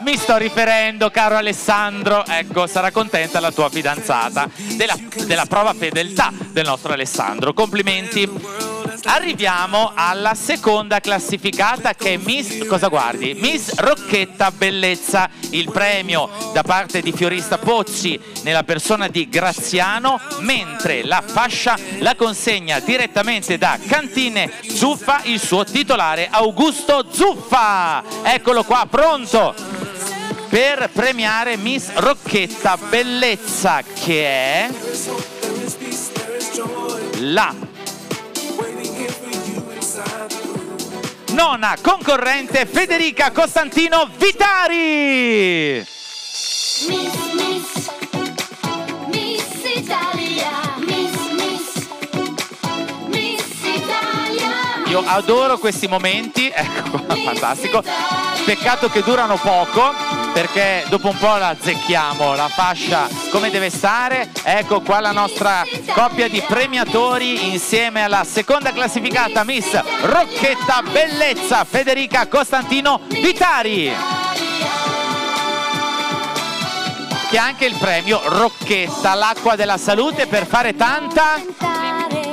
mi sto riferendo, caro Alessandro. Ecco, sarà contenta la tua fidanzata della, della prova fedeltà del nostro Alessandro. Complimenti. Arriviamo alla seconda classificata che è Miss, cosa guardi? Miss Rocchetta Bellezza, il premio da parte di Fiorista Pozzi nella persona di Graziano, mentre la fascia la consegna direttamente da Cantine Zuffa il suo titolare Augusto Zuffa. Eccolo qua, pronto per premiare Miss Rocchetta Bellezza che è la nona concorrente Federica Costantino Vitari. Miss, Miss, Miss Italia. Io adoro questi momenti, ecco fantastico. Peccato che durano poco perché dopo un po' la azzecchiamo, la fascia come deve stare. Ecco qua la nostra coppia di premiatori insieme alla seconda classificata Miss Rocchetta Bellezza Federica Costantino Vitari. Che ha anche il premio Rocchetta, l'acqua della salute per fare tanta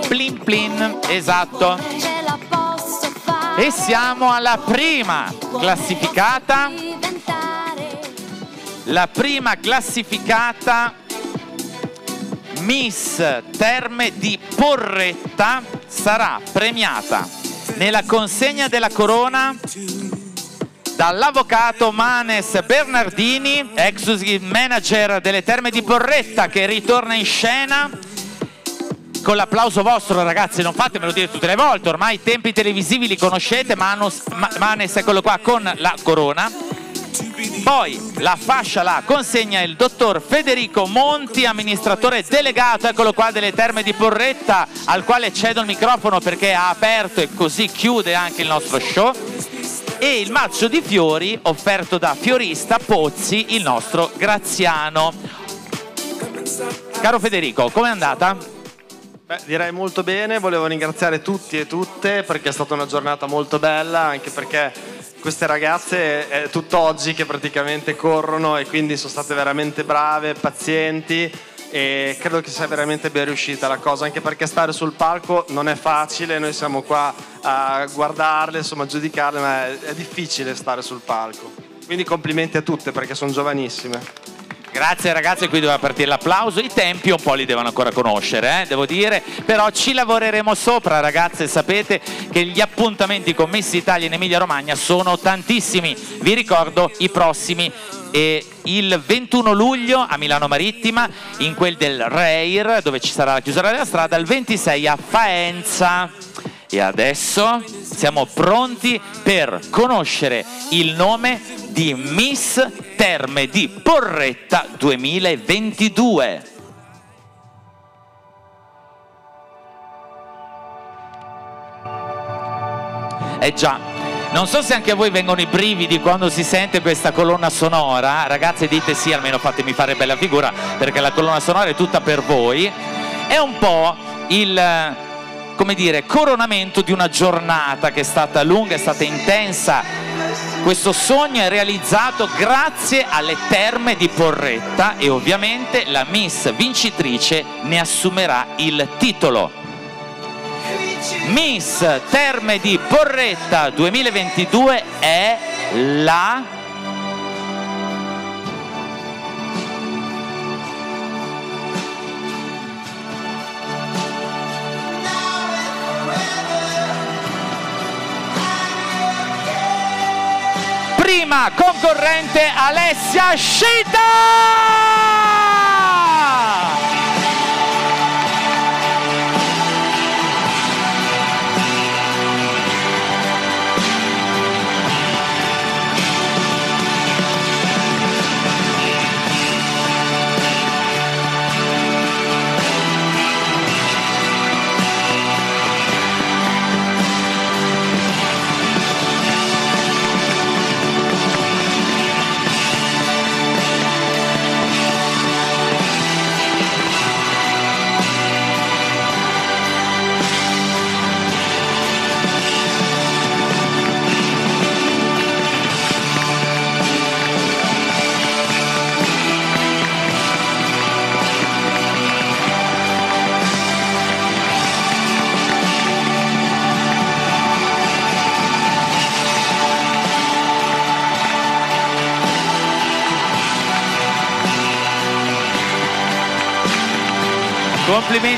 plin plin, esatto. E siamo alla prima classificata. La prima classificata Miss Terme di Porretta sarà premiata nella consegna della corona dall'avvocato Manes Bernardini, ex manager delle Terme di Porretta che ritorna in scena con l'applauso vostro ragazzi, non fatemelo dire tutte le volte, ormai i tempi televisivi li conoscete, Manos, Ma- Manes eccolo qua con la corona. Poi la fascia la consegna il dottor Federico Monti, amministratore delegato, eccolo qua, delle Terme di Porretta, al quale cedo il microfono perché ha aperto e così chiude anche il nostro show. E il mazzo di fiori offerto da Fiorista Pozzi, il nostro Graziano. Caro Federico, com'è andata? Beh, direi molto bene, volevo ringraziare tutti e tutte perché è stata una giornata molto bella, anche perché queste ragazze è tutt'oggi che praticamente corrono e quindi sono state veramente brave, pazienti e credo che sia veramente ben riuscita la cosa, anche perché stare sul palco non è facile, noi siamo qua a guardarle, insomma a giudicarle, ma è difficile stare sul palco. Quindi complimenti a tutte perché sono giovanissime. Grazie ragazzi, qui doveva partire l'applauso, i tempi un po' li devono ancora conoscere, eh, devo dire, però ci lavoreremo sopra ragazze, sapete che gli appuntamenti con Miss Italia in Emilia Romagna sono tantissimi, vi ricordo i prossimi. E il 21 luglio a Milano Marittima, in quel del Reir dove ci sarà la chiusura della strada, il 26 a Faenza. E adesso siamo pronti per conoscere il nome di Miss Terme di Porretta 2022. Eh già, non so se anche a voi vengono i brividi quando si sente questa colonna sonora, ragazze dite sì, almeno fatemi fare bella figura perché la colonna sonora è tutta per voi, è un po' il come dire, coronamento di una giornata che è stata lunga, è stata intensa. Questo sogno è realizzato grazie alle terme di Porretta e ovviamente la Miss vincitrice ne assumerà il titolo. Miss Terme di Porretta 2022 è la prima concorrente Alessia Scita!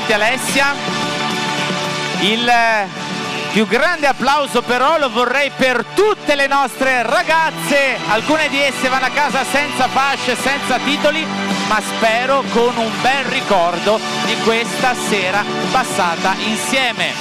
Complimenti Alessia. Il eh, più grande applauso però lo vorrei per tutte le nostre ragazze. Alcune di esse vanno a casa senza fasce, senza titoli, ma spero con un bel ricordo di questa sera passata insieme.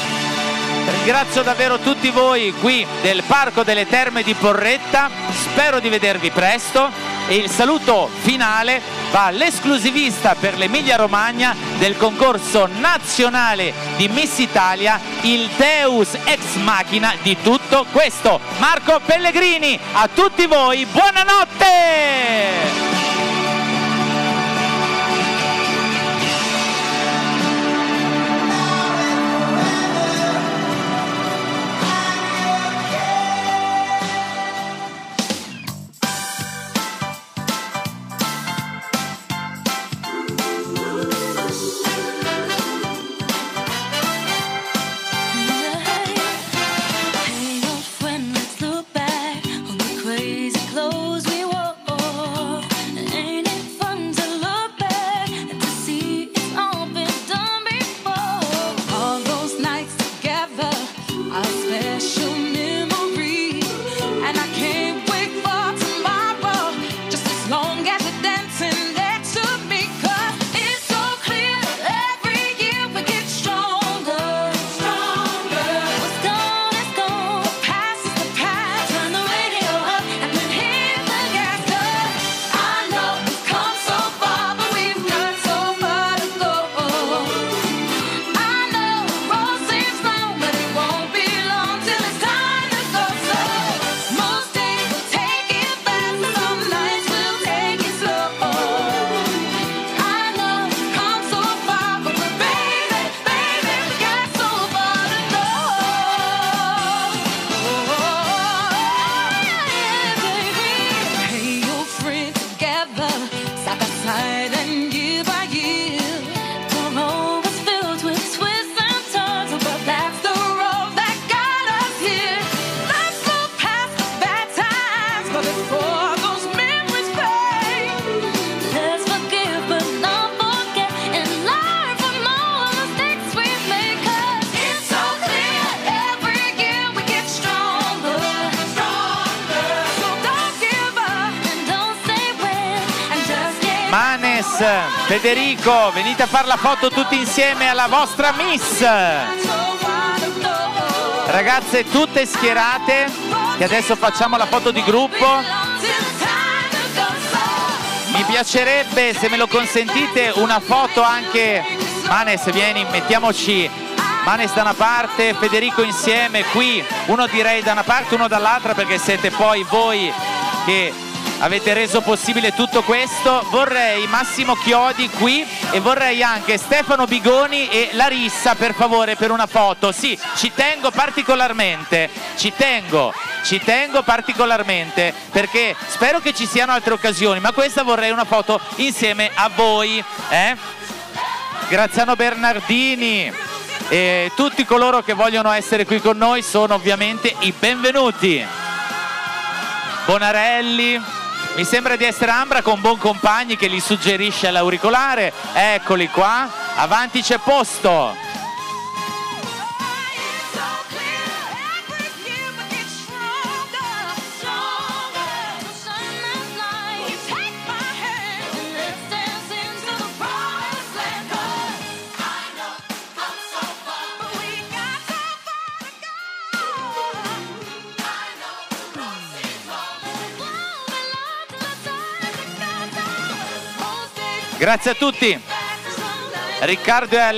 Ringrazio davvero tutti voi qui del Parco delle Terme di Porretta, spero di vedervi presto e il saluto finale va all'esclusivista per l'Emilia Romagna del concorso nazionale di Miss Italia, il Deus ex machina di tutto questo. Marco Pellegrini, a tutti voi buonanotte! Federico, venite a fare la foto tutti insieme alla vostra Miss. Ragazze tutte schierate, che adesso facciamo la foto di gruppo. Mi piacerebbe, se me lo consentite, una foto anche. Manes, vieni, mettiamoci Manes da una parte, Federico insieme, qui uno direi da una parte, uno dall'altra perché siete poi voi che avete reso possibile tutto questo. Vorrei Massimo Chiodi qui e vorrei anche Stefano Bigoni e Larissa per favore per una foto. Sì, ci tengo particolarmente, ci tengo, ci tengo particolarmente perché spero che ci siano altre occasioni, ma questa vorrei una foto insieme a voi. Eh? Graziano Bernardini e tutti coloro che vogliono essere qui con noi sono ovviamente i benvenuti. Bonarelli, mi sembra di essere Ambra con Buon Compagni che gli suggerisce l'auricolare. Eccoli qua, avanti c'è posto. Grazie a tutti. Riccardo e Alessandro.